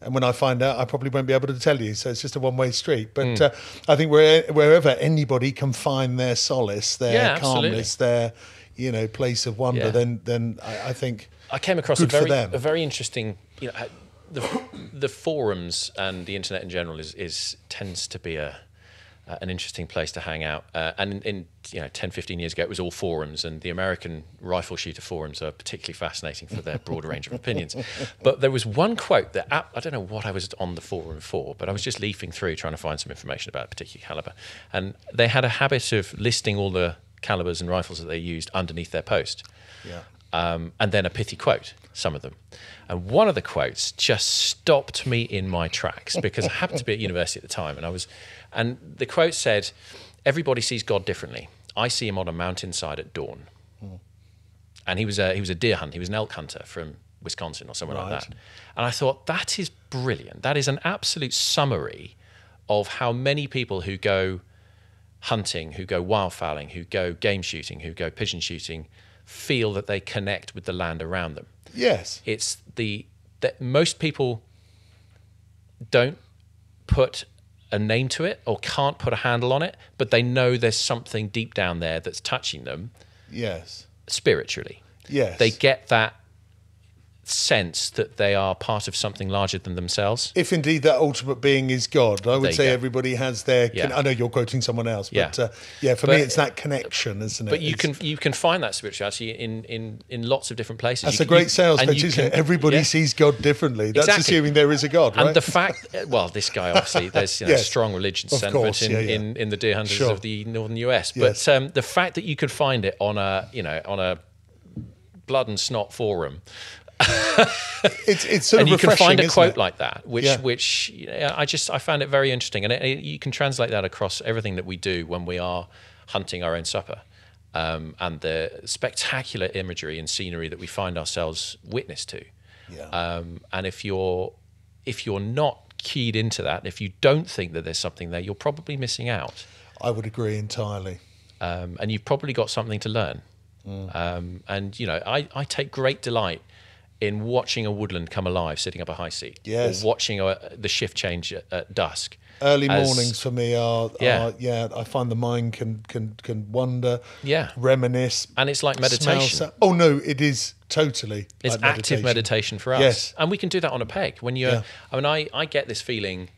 and when I find out, I probably won't be able to tell you. So it's just a one-way street. But mm. uh, I think where, wherever anybody can find their solace, their yeah, calmness, their you know place of wonder, yeah. then then I, I, think I came across a very a very interesting. You know, the the forums and the internet in general is is tends to be a uh, an interesting place to hang out. Uh, and in, in, you know 10, 15 years ago, it was all forums, and the American rifle shooter forums are particularly fascinating for their broad range of opinions. *laughs* But there was one quote that I don't know what I was on the forum for, but I was just leafing through trying to find some information about a particular caliber, and they had a habit of listing all the calibers and rifles that they used underneath their post. Yeah. Um, and then a pithy quote, some of them. And one of the quotes just stopped me in my tracks because I happened to be at university at the time and I was and the quote said, Everybody sees God differently. I see him on a mountainside at dawn. Mm. And he was a he was a deer hunter, he was an elk hunter from Wisconsin or somewhere right. like that. And I thought that is brilliant. That is an absolute summary of how many people who go hunting, who go wildfowling, who go game shooting, who go pigeon shooting, feel that they connect with the land around them. Yes. It's the that most people don't put a name to it or can't put a handle on it, but they know there's something deep down there that's touching them. Yes. Spiritually. Yes. They get that sense that they are part of something larger than themselves. If indeed that ultimate being is God, I would say go. everybody has their. Yeah. I know you're quoting someone else, but Yeah. uh, yeah, for But- me it's that connection, isn't it? But you It's- can you can find that spirituality in in, in lots of different places. That's You a great you- sales pitch, isn't it? Everybody yeah. sees God differently. That's Exactly. assuming there is a God, right? And the fact, well, this guy obviously, *laughs* there's you know, Yes. strong religion Of sentiment course, in, in in the deer hunters Sure. of the northern US. Yes. But um, the fact that you could find it on a you know on a blood and snot forum, *laughs* it's it's sort and of you can find a quote it? like that, which Yeah. which I just I found it very interesting, and it, it- you can translate that across everything that we do when we are hunting our own supper. Um, and the spectacular imagery and scenery that we find ourselves witness to. Yeah. Um, and if you're if you're not keyed into that, if you don't think that there's something there, you're probably missing out, I would agree entirely. um, and you've probably got something to learn. Mm. Um, and you know, I, I take great delight in watching a woodland come alive, sitting up a high seat, Yes. or watching a, the shift change at, at dusk. Early As- mornings for me are, Yeah. are yeah. I find the mind can can can wonder, Yeah. reminisce, and it's like meditation. sa- Oh no, it is totally. It's like active meditation for us. Yes. And we can do that on a peg. When you're, Yeah. I mean, I, I get this feeling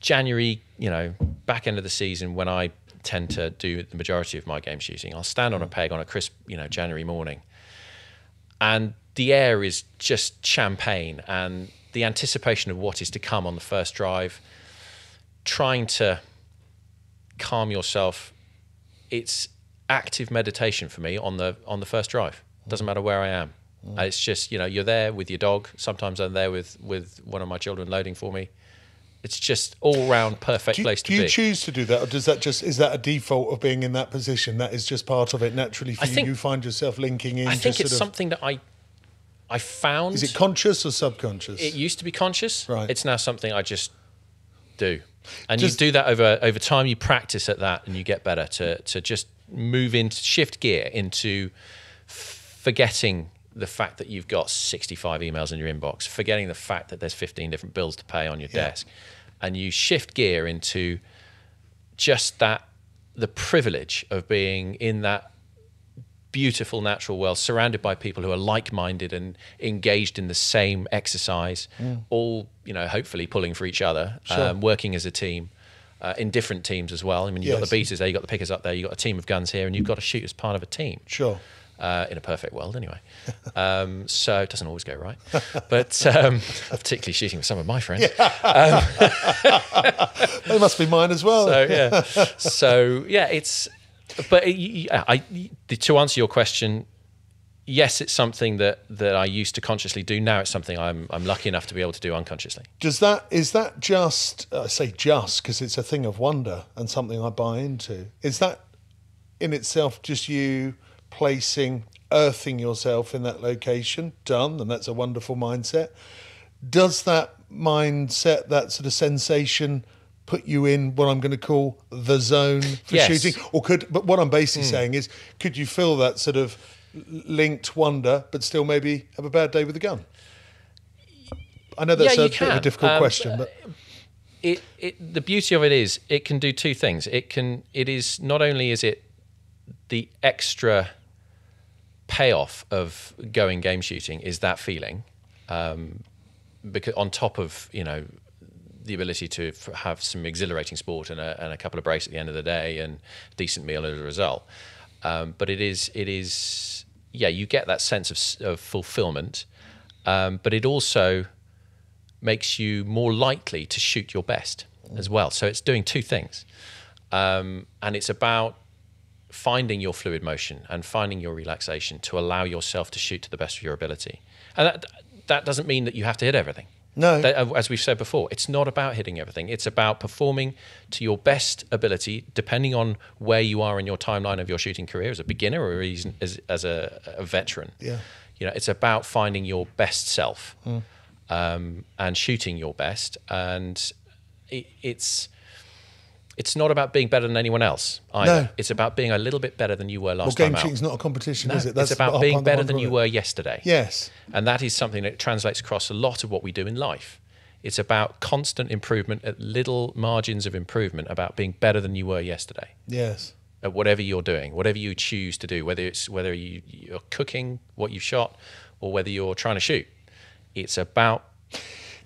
January, you know, back end of the season when I tend to do the majority of my game shooting, I'll stand on a peg on a crisp, you know, January morning. And the air is just champagne and the anticipation of what is to come on the first drive, trying to calm yourself. It's active meditation for me on the on the first drive. Doesn't matter where I am. Uh, It's just you know you're there with your dog. Sometimes I'm there with with one of my children loading for me. It's just all round perfect Do you, place to be. do you be. choose to do that, or does that just is that a default of being in that position? That is just part of it naturally for I you. think- you find yourself linking in. I think it's of, something that I I found. Is it conscious or subconscious? it used to be conscious. Right. It's now something I just do. And Just- you do that over over time. You practice at that, and you get better to to just move into shift gear into forgetting the fact that you've got 65 emails in your inbox, forgetting the fact that there's 15 different bills to pay on your Yeah. desk, and you shift gear into just that the privilege of being in that beautiful natural world surrounded by people who are like-minded and engaged in the same exercise all you know hopefully pulling for each other Sure. um, working as a team uh, in different teams as well. I mean you've got the beaters there you've got the pickers up there you've got a team of guns here and you've got to shoot as part of a team. Sure. uh, in a perfect world anyway. *laughs* Um, so it doesn't always go right. But *laughs* um, particularly shooting with some of my friends. *laughs* They must be mine as well. so yeah. So yeah it's but yeah, I, to answer your question yes it's something that that i used to consciously do now it's something i'm i'm lucky enough to be able to do unconsciously Does that is that just uh, I say just because it's a thing of wonder and something I buy into? Is that in itself just you placing earthing yourself in that location? Done, and that's a wonderful mindset. Does that mindset, that sort of sensation, put you in what I'm going to call the zone for Yes. shooting? Or could, but what I'm basically saying is, could you feel that sort of linked wonder, but still maybe have a bad day with a gun? I know that's Yeah, a bit of a difficult Um, question, but it, it the beauty of it is it can do two things it can it is not only is it the extra payoff of going game shooting is that feeling um, because on top of you know the ability to f- have some exhilarating sport and a, and a couple of breaks at the end of the day and decent meal as a result um, but it is it is yeah you get that sense of, of fulfillment um, but it also makes you more likely to shoot your best as well. So it's doing two things. Um, and it's about finding your fluid motion and finding your relaxation to allow yourself to shoot to the best of your ability. And that, that doesn't mean that you have to hit everything. No. That- uh, as we've said before, it's not about hitting everything. It's about performing to your best ability, depending on where you are in your timeline of your shooting career as a beginner or as, as a, a veteran. Yeah. You know, it's about finding your best self um, and shooting your best. And it, it's it's not about being better than anyone else either. No. It's about being a little bit better than you were well, last game time out. shooting's not a competition, No, is it? it's about being part of the better than you were yesterday. Yes. And that is something that translates across a lot of what we do in life. It's about constant improvement at little margins of improvement, about being better than you were yesterday Yes. at whatever you're doing, whatever you choose to do, whether it's whether you, you're cooking what you've shot, or whether you're trying to shoot. It's about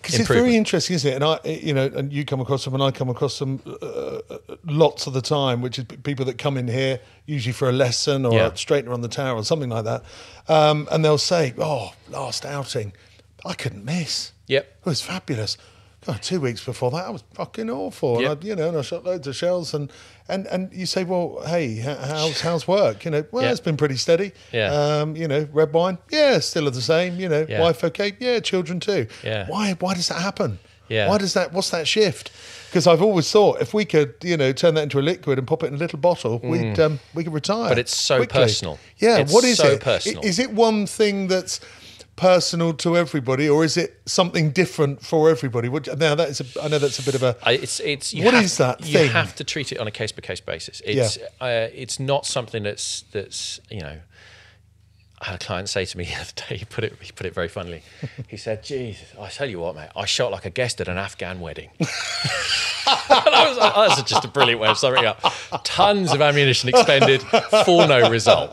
Because it's very interesting, isn't it? And I, you know, and you come across them, and I come across them uh, lots of the time, which is people that come in here usually for a lesson or Yeah. a straightener on the tower or something like that, um, and they'll say, "Oh, last outing, I couldn't miss. Yep. It was fabulous." God, two weeks before that, I was fucking awful. Yep. And I, you know, and I shot loads of shells, and and and you say, "Well, hey, how's how's work?" You know, well, Yeah. it's been pretty steady. Yeah. Um, you know, red wine, yeah, still the same. You know, Yeah. wife okay, yeah, children too. Yeah. Why why does that happen? Yeah. Why does that? What's that shift? Because I've always thought if we could, you know, turn that into a liquid and pop it in a little bottle, we'd um, we could retire. Mm. But it's so quickly. personal. Yeah. It's what is so it? Personal. Is it one thing that's personal to everybody, or is it something different for everybody? What, now that is, a, I know that's a bit of a. It's it's you What have, is that You thing? have to treat it on a case by case basis. It's uh, it's not something that's that's you know. I had a client say to me *laughs* the other day. He put it he put it very funnily. He said, "Jesus, I tell you what, mate, I shot like a guest at an Afghan wedding." *laughs* and I was like, oh, that's just a brilliant way of summing it up. Tons of ammunition expended for no result.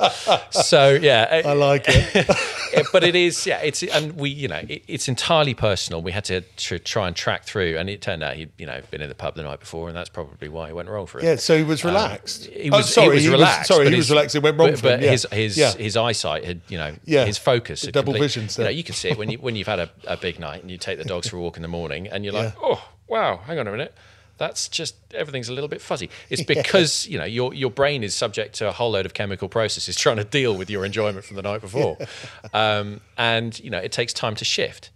So yeah, I like it. *laughs* But it is yeah it's and we you know it, it's entirely personal we had to, tr- try and track through and it turned out he'd you know been in the pub the night before and that's probably why he went wrong for him Yeah. So he was relaxed. Um, he Oh, sorry, he was relaxed sorry, he was his- relaxed. It went wrong but, for him. but yeah. his his yeah. his eyesight had you know Yeah. his focus had double complete- vision you know you can see it when you when you've had a, a big night and you take the dogs for a walk in the morning and you're like Yeah. oh wow hang on a minute that's just everything's a little bit fuzzy. It's *laughs* because you know your your brain is subject to a whole load of chemical processes *laughs* trying to deal with your enjoyment from the night before, *laughs* um, and you know it takes time to shift.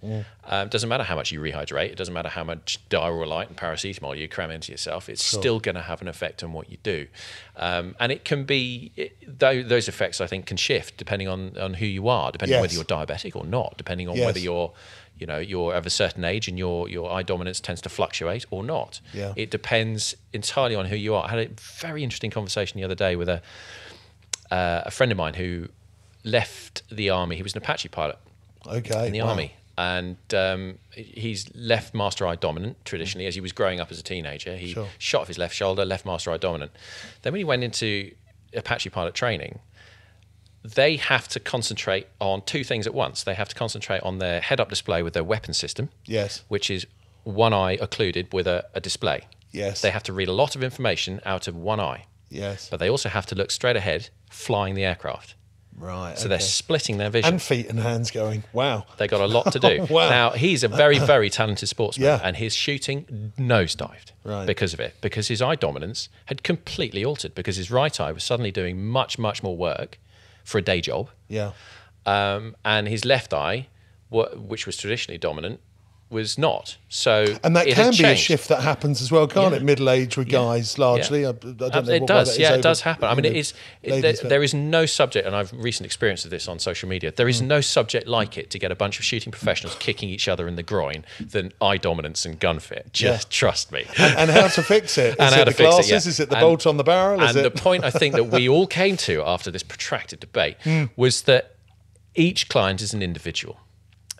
Um, doesn't matter how much you rehydrate. It doesn't matter how much Dioralyte and paracetamol you cram into yourself. It's still going to have an effect on what you do, um, and it can be it, tho- those effects. I think can shift depending on on who you are, depending on whether you're diabetic or not, depending on Yes. whether you're you know you're of a certain age and your your eye dominance tends to fluctuate or not. Yeah. It depends entirely on who you are. I had a very interesting conversation the other day with a uh, a friend of mine who left the army. He was an Apache pilot Okay. in the wow. army, and um, he's left master eye dominant traditionally as he was growing up as a teenager. He Sure. shot off his left shoulder, left master eye dominant. Then when he went into Apache pilot training, they have to concentrate on two things at once. They have to concentrate on their head-up display with their weapon system, Yes. which is one eye occluded with a, a display. Yes. They have to read a lot of information out of one eye, Yes. but they also have to look straight ahead, flying the aircraft. right. So they're splitting their vision. and feet and hands going. Wow. They got a lot to do. *laughs* Wow. Now he's a very, *laughs* very talented sportsman, Yeah. and his shooting nosedived Right. because of it. Because his eye dominance had completely altered. Because his right eye was suddenly doing much, much more work for a day job, Yeah. um, and his left eye, which was traditionally dominant, was not. So And that it can be a shift that happens as well, can't Yeah. it? Middle age with guys largely. Yeah. I, I don't know. It does, yeah, it does happen. I mean, it is. It, there, there is no subject, and I've recent experience of this on social media. There is is no subject like it to get a bunch of shooting professionals kicking each other in the groin than eye dominance and gun fit. Just trust me. and, and how to fix it? *laughs* Is And it how to fix it, glasses? yeah. Is it the And- bolt on the barrel? Is and it? the point I think that we all *laughs* came to after this protracted debate Hmm. was that each client is an individual.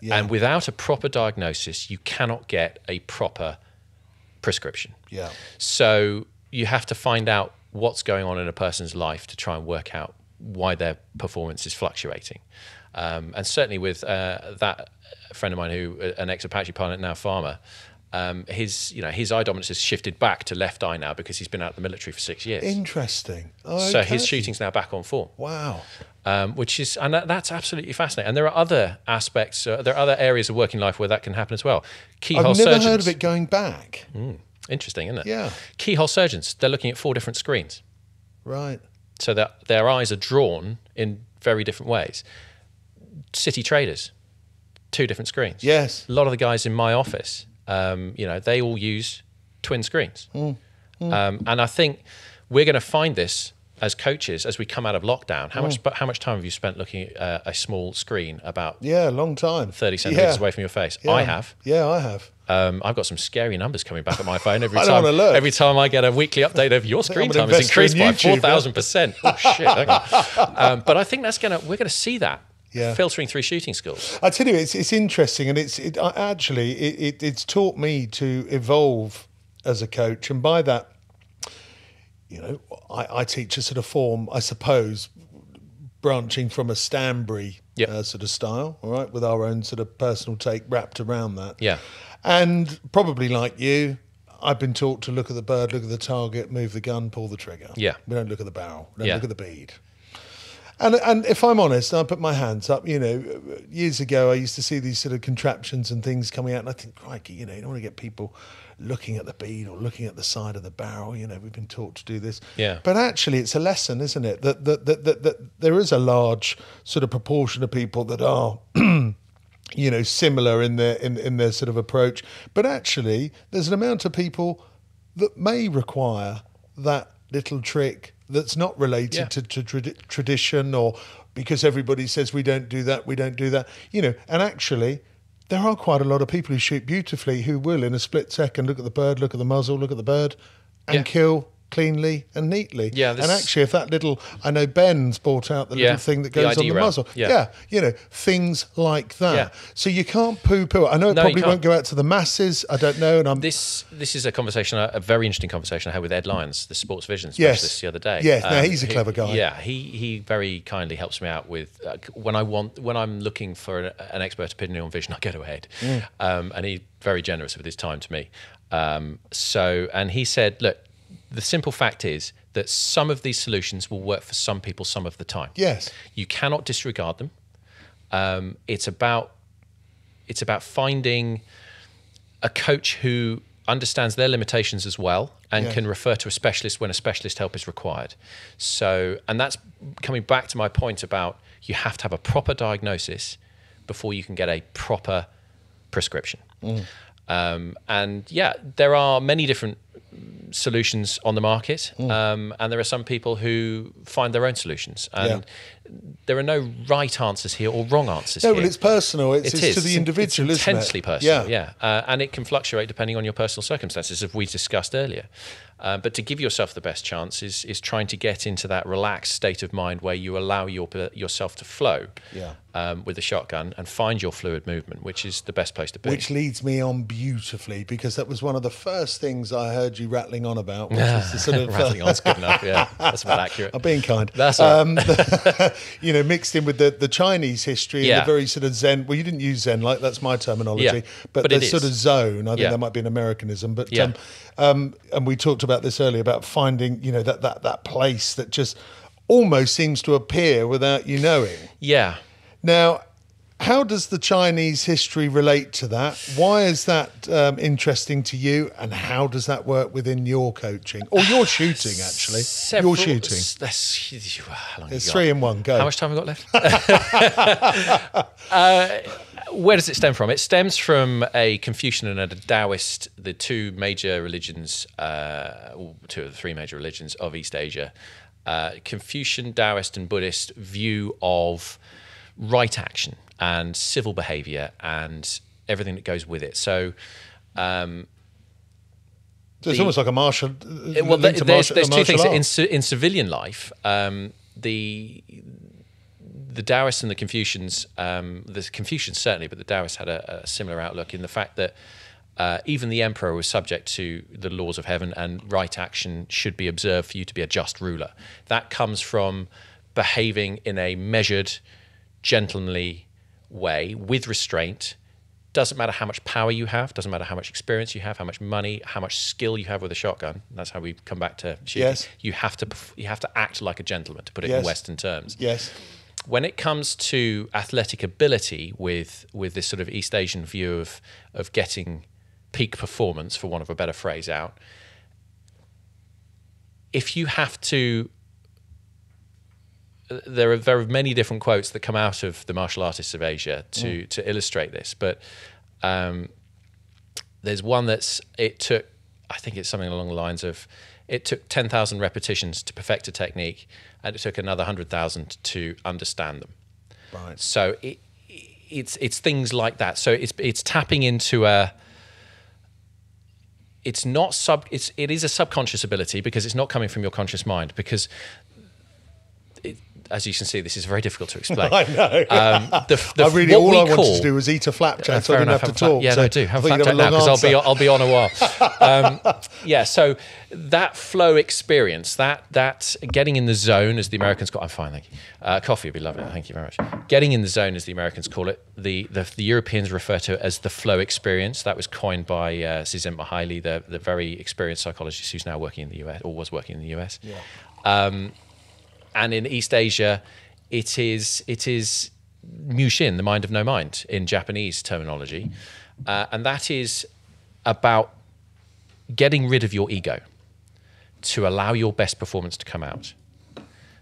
Yeah. And without a proper diagnosis, you cannot get a proper prescription. yeah. So you have to find out what's going on in a person's life to try and work out why their performance is fluctuating. Um, and certainly with uh, that friend of mine who uh, an ex Apache pilot now farmer, um, his you know his eye dominance has shifted back to left eye now because he's been out of the military for six years. Interesting. So his shooting's now back on form, Wow. Um, which is and that, that's absolutely fascinating. And there are other aspects, uh, there are other areas of working life where that can happen as well. Keyhole I've never surgeons, heard of it going back. interesting, isn't it? Yeah. Keyhole surgeons, they're looking at four different screens. Right. so that their eyes are drawn in very different ways. City traders, two different screens. Yes. A lot of the guys in my office, um, you know, they all use twin screens. Um, and I think we're going to find this as coaches as we come out of lockdown. How much? How much time have you spent looking at uh, a small screen about Yeah. Long time. thirty centimeters Yeah. away from your face? Yeah. I have. Yeah, I have. Um, I've got some scary numbers coming back at my phone every *laughs* time. Every time I get a weekly update of your *laughs* screen time has investor in increased by four thousand percent. *laughs* Oh shit! Okay. um, but I think that's gonna we're gonna see that Yeah. filtering through shooting schools. I tell you, it's it's interesting, and it's it, I- actually it, it, it's taught me to evolve as a coach, and by that, you know, I, I teach a sort of form, I suppose, branching from a Stanbury Yep. uh, sort of style, all right, with our own sort of personal take wrapped around that. Yeah. And probably like you, I've been taught to look at the bird, look at the target, move the gun, pull the trigger. Yeah. We don't look at the barrel. We don't Yeah. look at the bead. And and if I'm honest, I put my hands up. You know, years ago I used to see these sort of contraptions and things coming out, and I think, crikey, you know, you don't want to get people looking at the bead or looking at the side of the barrel. You know, we've been taught to do this. Yeah. But actually, it's a lesson, isn't it? That that that that, that there is a large sort of proportion of people that are. *clears throat* you know, similar in their in, in their sort of approach, but actually, there's an amount of people that may require that little trick that's not related Yeah. to, to tradi- tradition or because everybody says we don't do that, we don't do that. You know, and actually, there are quite a lot of people who shoot beautifully who will, in a split second, look at the bird, look at the muzzle, look at the bird, and Yeah. kill cleanly and neatly. Yeah, and actually, if that little, I know Ben's bought out the Yeah, little thing that the goes on the rail. muzzle. Yeah. you know, things like that. Yeah. So you can't poo-poo. it. I know it No, probably won't go out to the masses. I don't know, and I'm This this is a conversation, a very interesting conversation I had with Ed Lyons, the sports vision Yes. specialist, the other day. Um, Yes, no, he's a clever guy. Yeah, he he very kindly helps me out with uh, when I want when I'm looking for an, an expert opinion on vision. I go to Ed, Mm. um, and he's very generous with his time to me. Um, so, and he said, look, the simple fact is that some of these solutions will work for some people some of the time. yes, You cannot disregard them. Um, it's about it's about finding a coach who understands their limitations as well and Yeah. can refer to a specialist when a specialist help is required. So, and that's coming back to my point about you have to have a proper diagnosis before you can get a proper prescription. Um, and yeah, there are many different solutions on the market, Mm. um, and there are some people who find their own solutions. And there are no right answers here or wrong answers no, here. but it's personal. It's, It it's is. to the It's individual, isn't it? intensely personal, yeah, Uh, and it can fluctuate depending on your personal circumstances, as we discussed earlier. Uh, but to give yourself the best chance is is trying to get into that relaxed state of mind where you allow your yourself to flow Yeah. um, with the shotgun and find your fluid movement, which is the best place to be. Which leads me on beautifully because that was one of the first things I heard you rattling on about, which was the *laughs* sort of Rattling on's good enough. Yeah, that's about accurate. *laughs* I'm being kind. That's um, *laughs* you know, mixed in with the, the Chinese history and the very sort of Zen. Well, you didn't use Zen, like that's my terminology, Yeah, but, but the sort is. of zone. I think Yeah. that might be an Americanism, but Yeah. um, um, and we talked about this earlier about finding, you know, that that that place that just almost seems to appear without you knowing. Yeah. Now, how does the Chinese history relate to that? Why is that um, interesting to you, and how does that work within your coaching or your *sighs* shooting? Actually, Several- your shooting. That's, how long It's three in one. Go. How much time have we got left? *laughs* uh, where does it stem from? It stems from a Confucian and a Taoist, the two major religions, uh, two of the three major religions of East Asia. Uh, Confucian, Taoist, and Buddhist view of right action and civil behavior and everything that goes with it. So, um, So it's the- almost like a martial. it- well, linked there's, martial- there's two things in in civilian life. Um, the the Taoists and the Confucians, um, the Confucians certainly, but the Taoists had a, a similar outlook in the fact that uh, even the emperor was subject to the laws of heaven, and right action should be observed for you to be a just ruler. That comes from behaving in a measured, gentlemanly way with restraint. Doesn't matter how much power you have, doesn't matter how much experience you have, how much money, how much skill you have with a shotgun. That's how we come back to shooting. Yes. You have to you have to act like a gentleman to put it Yes. in Western terms Yes. when it comes to athletic ability with with this sort of East Asian view of of getting peak performance, for want of a better phrase, out, if you have to there are very many different quotes that come out of the martial artists of Asia to to illustrate this, but um, there's one that's it took I think it's something along the lines of it took 10,000 repetitions to perfect a technique and it took another 100,000 to understand them. Right. So it, it's it's things like that. So it's it's tapping into a it's not sub it's it is a subconscious ability because it's not coming from your conscious mind because as you can see, this is very difficult to *laughs* explain. I know. Um, the, *laughs* the, I really all I wanted to do was eat a flapjack, uh, so I didn't enough, have to have a flap- talk. Yeah, so no, do have a I flapjack now because I'll be. I'll be on a while. *laughs* Um, yeah, so that flow experience, that that getting in the zone, as the Americans call, I'm fine, thank you. Uh, coffee would be lovely, thank you very much. Getting in the zone, as the Americans call it, the the, the Europeans refer to it as the flow experience. That was coined by uh, Csikszentmihalyi, the the very experienced psychologist who's now working in the US or was working in the US. Um, and in East Asia, it is it is mushin, the mind of no mind, in Japanese terminology, uh, and that is about getting rid of your ego to allow your best performance to come out.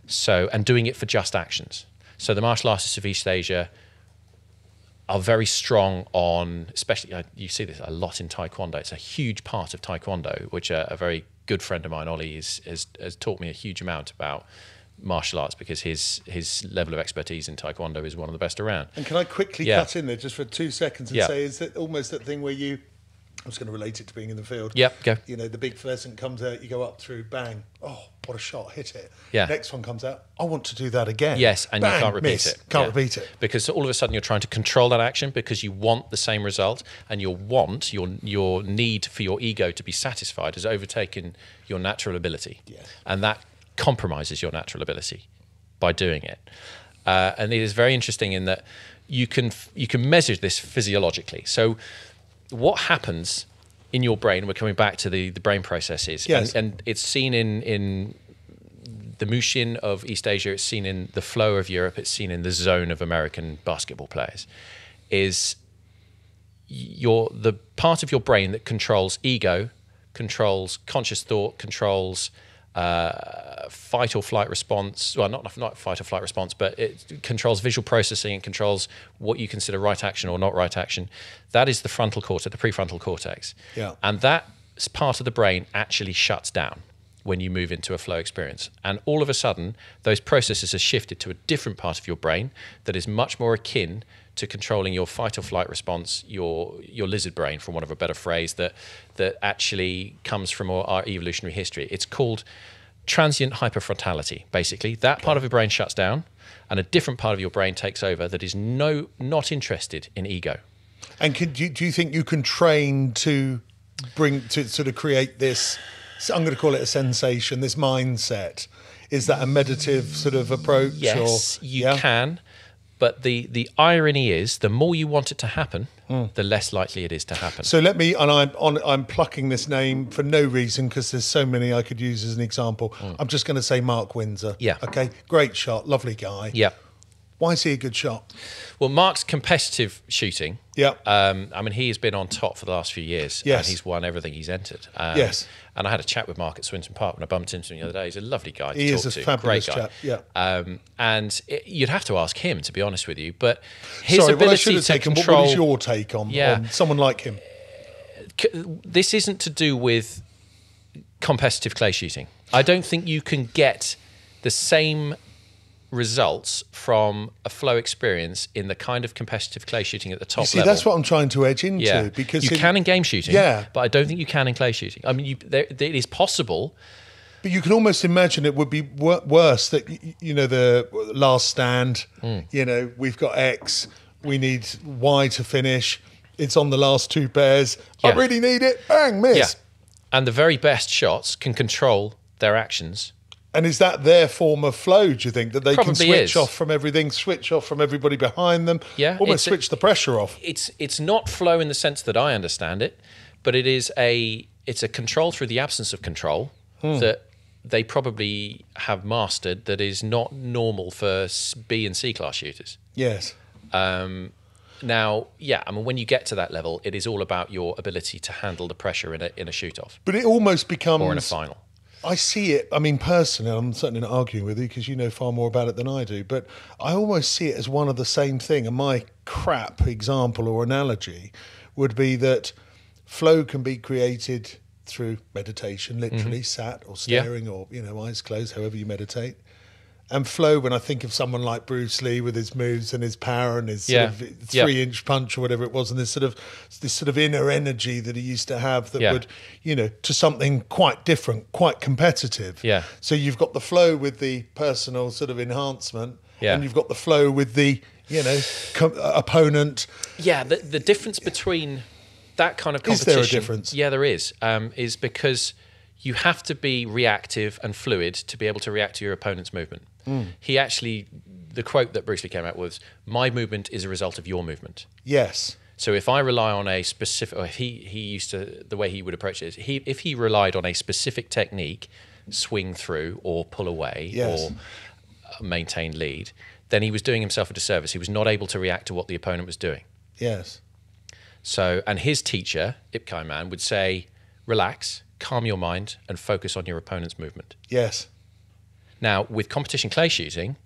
So, and doing it for just actions. So, the martial artists of East Asia are very strong on, especially uh, you see this a lot in Taekwondo. It's a huge part of Taekwondo, which a, a very good friend of mine, Ollie, is, has, has taught me a huge amount about martial arts because his his level of expertise in Taekwondo is one of the best around. And can I quickly Yeah. cut in there just for two seconds and Yeah. say, is it almost that thing where you, I was going to relate it to being in the field. Yep, go. You know, the big pheasant comes out, you go up through, bang. Oh, what a shot, hit it. Yeah. Next one comes out, I want to do that again. Yes, and Bang, you can't repeat miss. it. Can't Yeah. repeat it. because all of a sudden you're trying to control that action because you want the same result, and your want, your your need for your ego to be satisfied, has overtaken your natural ability, Yes. and that compromises your natural ability by doing it. Uh, and it is very interesting in that you can you can measure this physiologically. So, what happens in your brain? We're coming back to the the brain processes, Yes. and, and it's seen in in the Mushin of East Asia, it's seen in the flow of Europe, it's seen in the zone of American basketball players, is your the part of your brain that controls ego, controls conscious thought, controls uh, fight or flight response. Well, not not fight or flight response, but it controls visual processing and controls what you consider right action or not right action. That is the frontal cortex, the prefrontal cortex, Yeah. and that part of the brain actually shuts down when you move into a flow experience. And all of a sudden, those processes are shifted to a different part of your brain that is much more akin to controlling your fight or flight response, your your lizard brain, for want of a better phrase, that that actually comes from our, our evolutionary history. It's called transient hypofrontality. Basically, that part of your brain shuts down, and a different part of your brain takes over that is no not interested in ego. And can, do, you, do you think you can train to bring, to sort of create this, I'm going to call it a sensation, this mindset? Is that a meditative sort of approach? Yes, or, you yeah? can. But the, the irony is, the more you want it to happen, the less likely it is to happen. So let me, and I'm on, I'm plucking this name for no reason because there's so many I could use as an example. I'm just going to say Mark Winser. Mm. Yeah. Okay. Great shot. Lovely guy. yeah. Why is he a good shot? Well, Mark's competitive shooting. Yeah. Um, I mean, he has been on top for the last few years. Yes. And he's won everything he's entered. Um, Yes. And I had a chat with Mark at Swinton Park when I bumped into him the other day. He's a lovely guy to He talk is a to. fabulous Great guy. chap, yeah. Um, and it, you'd have to ask him, to be honest with you. But his Sorry, ability I should have to taken. Control. what is your take on, Yeah. on someone like him? this isn't to do with competitive clay shooting. I don't think you can get the same results from a flow experience in the kind of competitive clay shooting at the top You see, level. that's what I'm trying to edge into yeah, because you in- can in game shooting, Yeah. but I don't think you can in clay shooting. I mean, you, there, it is possible. But you can almost imagine it would be wor- worse that you know the last stand. Hmm. You know, we've got X, we need Y to finish. It's on the last two pairs. I really need it. Bang, miss. Yeah, and the very best shots can control their actions. And is that their form of flow? Do you think that they can switch is. off from everything, switch off from everybody behind them? Yeah, almost it's a- switch the pressure off. It's it's not flow in the sense that I understand it, but it is a it's a control through the absence of control Hmm. that they probably have mastered that is not normal for B and C class shooters. Yes. Now, yeah, I mean, when you get to that level, it is all about your ability to handle the pressure in a in a shoot off But it almost becomes. or in a final. I see it. I mean, personally, I'm certainly not arguing with you because you know far more about it than I do. But I almost see it as one of the same thing. And my crap example or analogy would be that flow can be created through meditation, literally sat or Mm-hmm. Yeah. staring or you know eyes closed, however you meditate. And flow when I think of someone like Bruce Lee with his moves and his power and his Yeah. sort of Yeah. three inch punch or whatever it was, and this sort of this sort of inner energy that he used to have that Yeah. would, you know, to something quite different, quite competitive. Yeah. So you've got the flow with the personal sort of enhancement, and you've got the flow with the, you know, opponent. Yeah, the, the difference between that kind of Is there a competition. difference? Yeah, there is. Um, is because you have to be reactive and fluid to be able to react to your opponent's movement. Hmm. He actually, the quote that Bruce Lee came out with was, "My movement is a result of your movement." Yes. So if I rely on a specific, or if he he used to the way he would approach it is he if he relied on a specific technique, swing through or pull away Yes. or uh, maintain lead, then he was doing himself a disservice. He was not able to react to what the opponent was doing. Yes. So, and his teacher, Ipkai Man, would say, relax, calm your mind, and focus on your opponent's movement. Yes. Now, with competition clay shooting,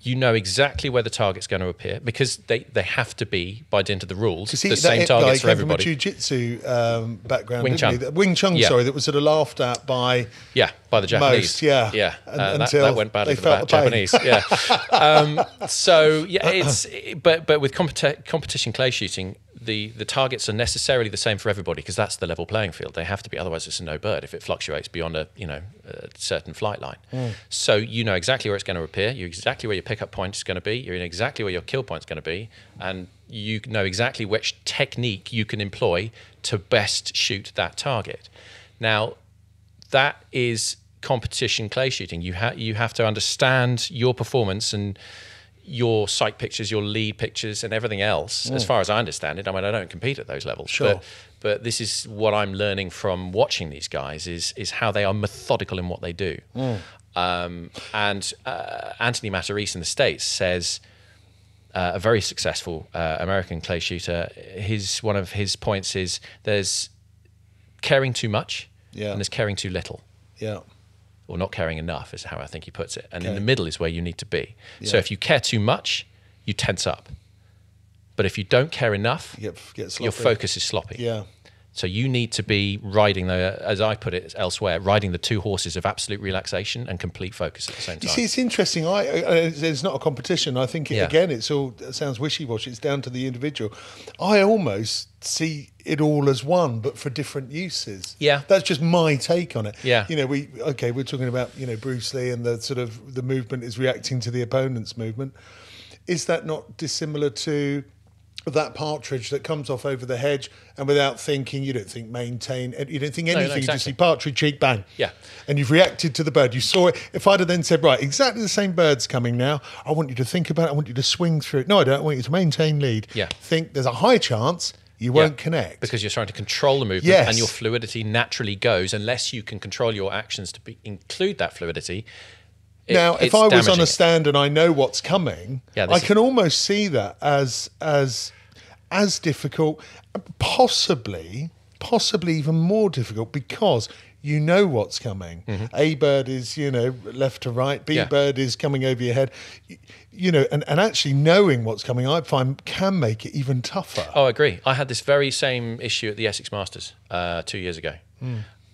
you know exactly where the target's going to appear because they, they have to be, by dint of the rules, he, the that same guy targets for everybody. from a jiu-jitsu um, background, Wing? Chun. That- Wing Chun, Yeah. sorry, that was sort of laughed at by Yeah, by the Japanese. Most, yeah. yeah. Un- Uh, until that went badly for the the. Japanese. Yeah. *laughs* um, so yeah, it's but but with competi- competition clay shooting, the the targets are necessarily the same for everybody because that's the level playing field. They have to be, otherwise it's a no bird if it fluctuates beyond a you know a certain flight line. Hmm. So you know exactly where it's going to appear. You're exactly where your pickup point is going to be. You're in exactly where your kill point is going to be, and you know exactly which technique you can employ to best shoot that target. Now that is competition clay shooting. You have you have to understand your performance and your site pictures, your lead pictures, and everything else. As far as I understand it, I mean, I don't compete at those levels, Sure. but but this is what I'm learning from watching these guys is is how they are methodical in what they do. Um, and uh, Anthony Matarese in the states says. Uh, a very successful uh, American clay shooter. His one of his points is there's caring too much, Yeah. and there's caring too little yeah. Or not caring enough is how I think he puts it. And in the middle is where you need to be. So if you care too much, you tense up. But if you don't care enough, Get, get your focus is sloppy. Yeah. So you need to be riding the, as I put it elsewhere, riding the two horses of absolute relaxation and complete focus at the same You time. see, it's interesting. I, uh, it's not a competition. I think it, Yeah. again, it's all it sounds wishy-washy. It's down to the individual. I almost see it all as one, but for different uses. Yeah. that's just my take on it. Yeah. you know, we okay. We're talking about you know Bruce Lee and the sort of the movement is reacting to the opponent's movement. Is that not dissimilar to? That partridge that comes off over the hedge, and without thinking, you don't think maintain, you don't think no, anything. You just see partridge cheek bang. Yeah. And you've reacted to the bird. You saw it. If I'd have then said, right, exactly the same bird's coming now, I want you to think about it. I want you to swing through it. No, I don't. I want you to maintain lead. Yeah. Think there's a high chance you won't connect. because you're trying to control the movement Yes. and your fluidity naturally goes unless you can control your actions to be, include that fluidity. It- now, if I was on a it. stand and I know what's coming, Yeah, I is- can almost see that as as as difficult, possibly, possibly even more difficult because you know what's coming. A bird is, you know, left to right. B Mm-hmm. Yeah. bird is coming over your head. You know, and, and actually knowing what's coming, I find can make it even tougher. Oh, I agree. I had this very same issue at the Essex Masters uh, two years ago.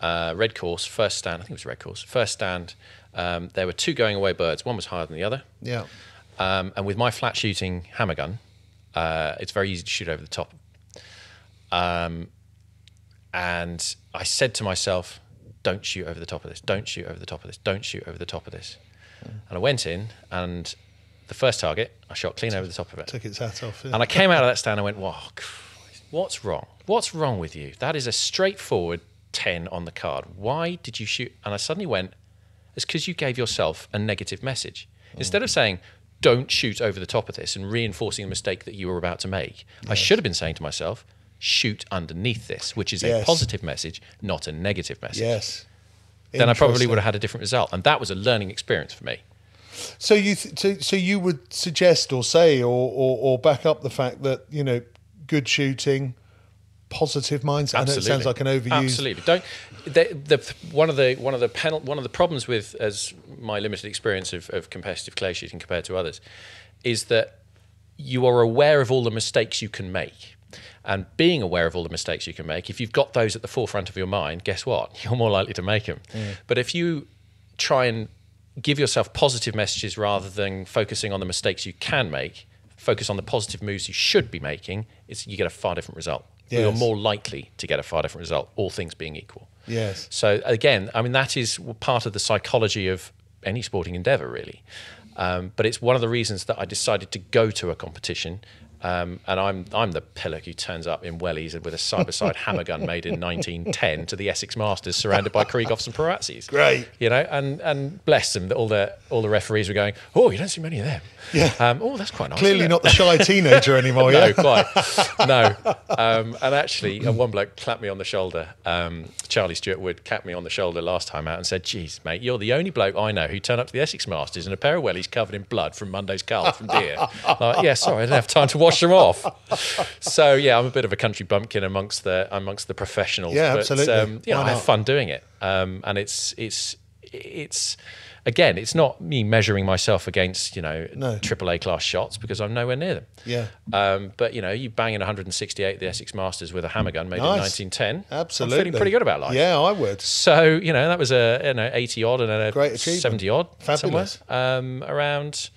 Uh, red course, first stand. I think it was red course. First stand. Um, there were two going away birds. One was higher than the other. Yeah. Um, and with my flat shooting hammer gun, uh, it's very easy to shoot over the top. Um, and I said to myself, "Don't shoot over the top of this. Don't shoot over the top of this. Don't shoot over the top of this." And I went in, and the first target, I shot clean over the top of it. Took its hat off. yeah. And I came out of that stand and went, "Wow, what's wrong? What's wrong with you? That is a straightforward ten on the card. Why did you shoot?" And I suddenly went, "It's because you gave yourself a negative message. Oh. Instead of saying." Don't shoot over the top of this and reinforcing the mistake that you were about to make. I should have been saying to myself, shoot underneath this, which is a positive message, not a negative message. yes. Then I probably would have had a different result. And that was a learning experience for me. So you th- so, so you would suggest or say or, or or back up the fact that you know good shooting, positive mindset. I know it sounds like an overused. Absolutely. Don't. The, the one of the one of the penal, one of the problems with as my limited experience of, of competitive clay shooting compared to others is that you are aware of all the mistakes you can make. And being aware of all the mistakes you can make, if you've got those at the forefront of your mind, guess what? *laughs* You're more likely to make them. But if you try and give yourself positive messages rather than focusing on the mistakes you can make, focus on the positive moves you should be making, it's, you get a far different result. You're Yes. more likely to get a far different result, all things being equal. Yes. So again, I mean that is part of the psychology of any sporting endeavor, really. Um, but it's one of the reasons that I decided to go to a competition. Um, and I'm I'm the pillock who turns up in wellies with a side by side *laughs* hammer gun made in 1910 to the Essex Masters, surrounded by Krieghoffs and Perazzis. Great. you know, and and bless them that all the all the referees were going, oh, you don't see many of them. Yeah. Um, oh, that's quite nice. Clearly isn't the shy teenager anymore. *laughs* no, yeah. quite. *laughs* No. Um, and actually, uh, one bloke clapped me on the shoulder. Um, Charlie Stewart would clap me on the shoulder last time out and said, Geez, mate, you're the only bloke I know who turned up to the Essex Masters in a pair of wellies covered in blood from Monday's cull from deer. like, yeah, sorry, I didn't have time to wash them off. So, yeah, I'm a bit of a country bumpkin amongst the amongst the professionals. Yeah, but, absolutely. Um, you know, Why I have fun doing it. Um, and it's, it's, it's, again, it's not me measuring myself against, you know, No. triple A class shots because I'm nowhere near them. Yeah. Um, but you know, you bang in 168 the Essex Masters with a hammer gun made Nice. in 1910. Absolutely. I'm feeling pretty good about life. Yeah, I would. So you know, that was a you know 80 odd and then a Great achievement. 70 odd Fabulous. somewhere um, around.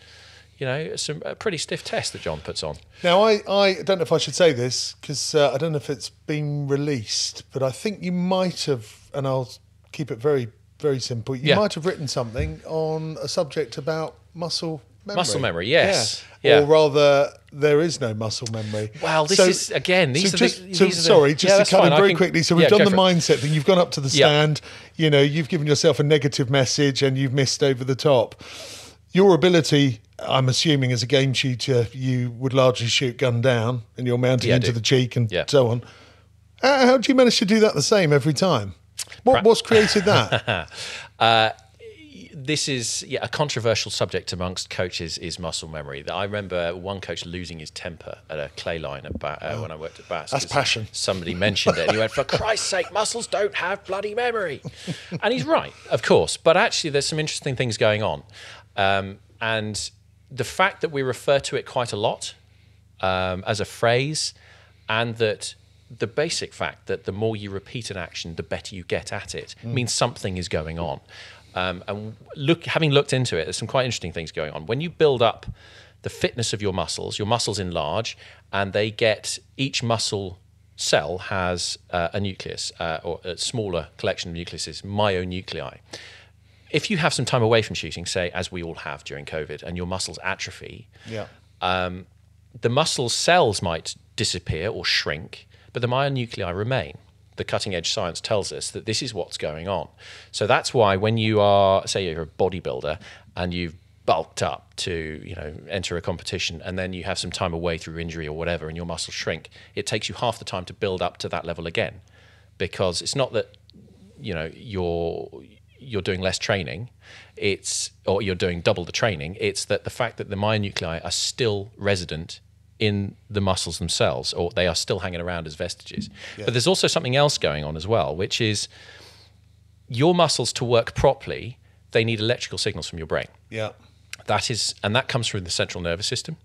You know, some a pretty stiff test that John puts on. Now, I, I don't know if I should say this because uh, I don't know if it's been released, but I think you might have, and I'll keep it very, very simple. You Yeah. might have written something on a subject about muscle memory. Muscle memory, yes. Yeah. Yeah. Or rather, there is no muscle memory. Well, this is- again, these so are the- just, so, these the- sorry, just Yeah, to cut fine, in very can- quickly. So we've yeah, done the for it. mindset thing. You've gone up to the stand. You know, you've given yourself a negative message, and you've missed over the top. Your ability, I'm assuming, as a game shooter, you would largely shoot gun down, and you're mounting Yeah, into the cheek and Yeah. so on. How, how do you manage to do that the same every time? What, what's created that? *laughs* this is yeah, a controversial subject amongst coaches is muscle memory. That I remember one coach losing his temper at a clay line at ba- uh, when I worked at BASC. That's passion. Somebody mentioned it, and he went, "For Christ's sake, muscles don't have bloody memory," and he's right, of course. But actually, there's some interesting things going on, um, and the fact that we refer to it quite a lot um, as a phrase, and that the basic fact that the more you repeat an action, the better you get at it means something is going on. Um, and look, having looked into it, there's some quite interesting things going on. When you build up the fitness of your muscles, your muscles enlarge, and they get each muscle cell has uh, a nucleus uh, or a smaller collection of nucleuses, myonuclei if you have some time away from shooting, say as we all have during COVID, and your muscles atrophy, yeah. Um, the muscle cells might disappear or shrink, but the myonuclei remain. The cutting edge science tells us that this is what's going on. So that's why when you are, say, you're a bodybuilder and you've bulked up to, you know, enter a competition, and then you have some time away through injury or whatever, and your muscles shrink, it takes you half the time to build up to that level again, because it's not that you know you're you're doing less training it's or you're doing double the training it's that the fact that the myonuclei are still resident in the muscles themselves or they are still hanging around as vestiges. But there's also something else going on as well which is your muscles to work properly they need electrical signals from your brain. Yeah. that is and that comes through the central nervous system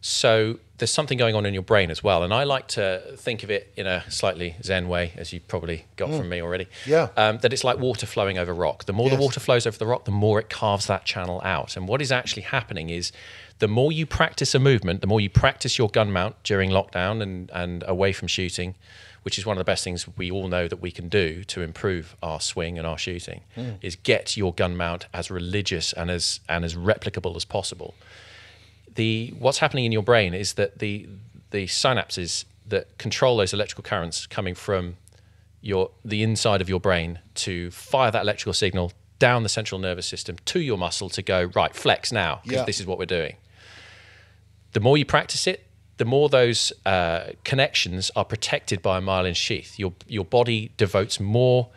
so there's something going on in your brain as well and i like to think of it in a slightly zen way as you probably got from me already. Yeah. um, that it's like water flowing over rock. The more Yes. the water flows over the rock the more it carves that channel out. And what is actually happening is the more you practice a movement the more you practice your gun mount during lockdown and, and away from shooting which is one of the best things we all know that we can do to improve our swing and our shooting is get your gun mount as religious and as and as replicable as possible the what's happening in your brain is that the the synapses that control those electrical currents coming from your the inside of your brain to fire that electrical signal down the central nervous system to your muscle to go right flex now because Yeah. this is what we're doing the more you practice it the more those uh, connections are protected by a myelin sheath your your body devotes more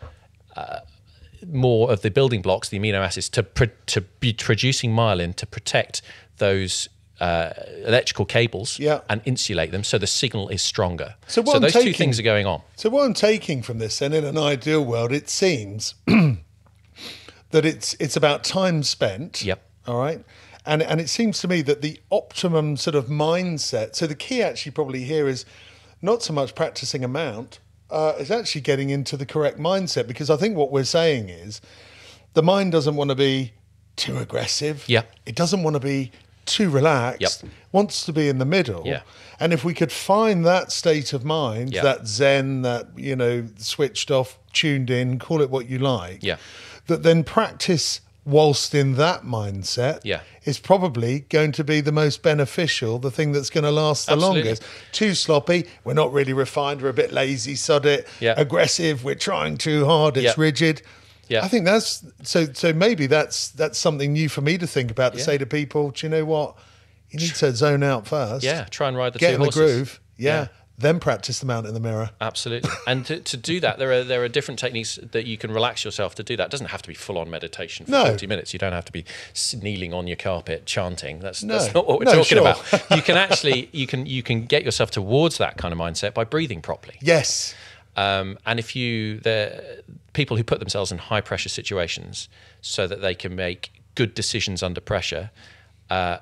more of the building blocks, the amino acids, to pr- to be producing myelin to protect those uh, electrical cables Yeah. and insulate them, so the signal is stronger. So what I'm those two taking- things are going on. So what I'm taking from this, and in an ideal world, it seems *clears throat* that it's it's about time spent. Yep. All right. And and it seems to me that the optimum sort of mindset. So the key actually probably here is not so much practicing amount, uh, is actually getting into the correct mindset because I think what we're saying is the mind doesn't want to be too aggressive. Yeah. It doesn't want to be too relaxed. Yep. Wants to be in the middle. Yeah. And if we could find that state of mind, Yeah. that zen, that, you know, switched off, tuned in, call it what you like. Yeah. That then practice whilst in that mindset Yeah. is probably going to be the most beneficial, the thing that's going to last the Absolutely. longest. Too sloppy, we're not really refined, we're a bit lazy, sod it. Yeah. Aggressive, we're trying too hard, it's Yeah. rigid. Yeah. I think that's so so maybe that's that's something new for me to think about to Yeah. say to people, do you know what? You need to zone out first. Yeah, try and ride the Get in the groove. Yeah. Yeah. Then practice the mount in the mirror. Absolutely. *laughs* And to, to do that, there are there are different techniques that you can relax yourself to do that. It doesn't have to be full on meditation for No. 40 minutes. You don't have to be kneeling on your carpet chanting. That's, No. that's not what we're No, talking sure. about. You can *laughs* actually you can you can get yourself towards that kind of mindset by breathing properly. Yes. Um, and if you, the people who put themselves in high pressure situations so that they can make good decisions under pressure, uh,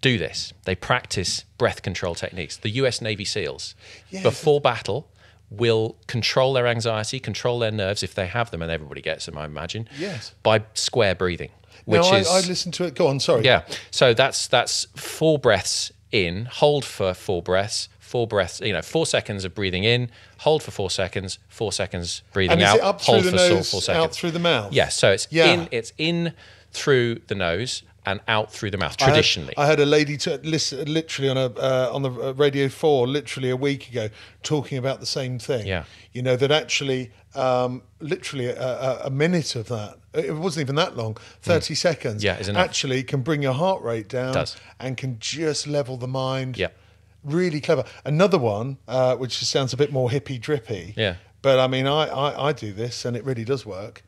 do this. They practice breath control techniques. The US Navy SEALs, Yes. before battle, will control their anxiety, control their nerves if they have them, and everybody gets them, I imagine. Yes. By square breathing, which now, is I, I listened to it. Go on, sorry. yeah. So that's that's four breaths in, hold for four breaths, four breaths, you know, four seconds of breathing in, hold for four seconds, four seconds breathing out, up through hold the for four, nose, four out through the mouth? Yeah. So it's Yeah. in it's in through the nose and out through the mouth I traditionally. I had, a lady to listen literally on a uh, on the uh, Radio Four literally a week ago talking about the same thing. Yeah. you know that actually um, literally a, a, minute of that it wasn't even that long, thirty seconds. Mm. Yeah, actually can bring your heart rate down. And can just level the mind. Yeah. Really clever. Another one uh, which just sounds a bit more hippy drippy. Yeah. but I mean I, I I do this and it really does work.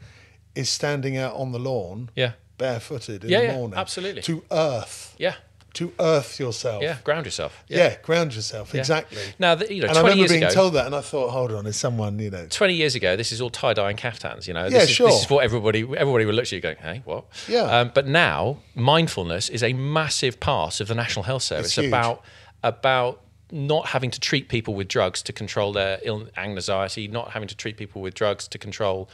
Is standing out on the lawn. Yeah. Barefooted in Yeah, the yeah, morning. absolutely. To earth yeah. to earth yourself. Yeah. Ground yourself. Yeah, ground yourself. Yeah. Exactly. Now, the, you know, and I 20 remember years being ago, told that, and I thought, hold on, is someone, you know? 20 years ago, this is all tie dye and caftans. You know, Yeah, is, sure. this is what everybody everybody would look at you going, "Hey, what?" Yeah. Um, but now, mindfulness is a massive part of the National Health Service huge. about about not having to treat people with drugs to control their Ill- anxiety, not having to treat people with drugs to control.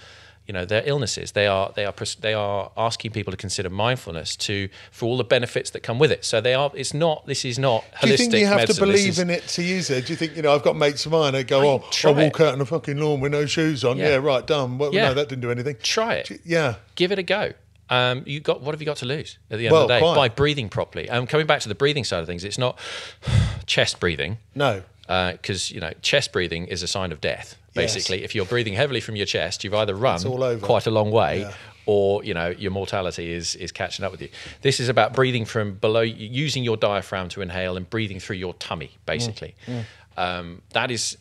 You know their illnesses. They are they are they are asking people to consider mindfulness to for all the benefits that come with it. So they are. It's not. This is not holistic Do you think you have medicine. to believe is- in it to use it? Do you think, you know, I've got mates of mine that go, I oh, I walk it. out on a fucking lawn with no shoes on. Yeah. Yeah, right, done. Well, Yeah. no, that didn't do anything. Try it. You- Yeah. give it a go. Um, you got what have you got to lose at the end Well, of the day quite. by breathing properly? Um, coming back to the breathing side of things, it's not *sighs* chest breathing No. because you know chest breathing is a sign of death. Yes. Basically, if you're breathing heavily from your chest, you've either run all over. quite a long way. Yeah. Or you know your mortality is is catching up with you. This is about breathing from below, using your diaphragm to inhale and breathing through your tummy. Basically, Mm, Um, that is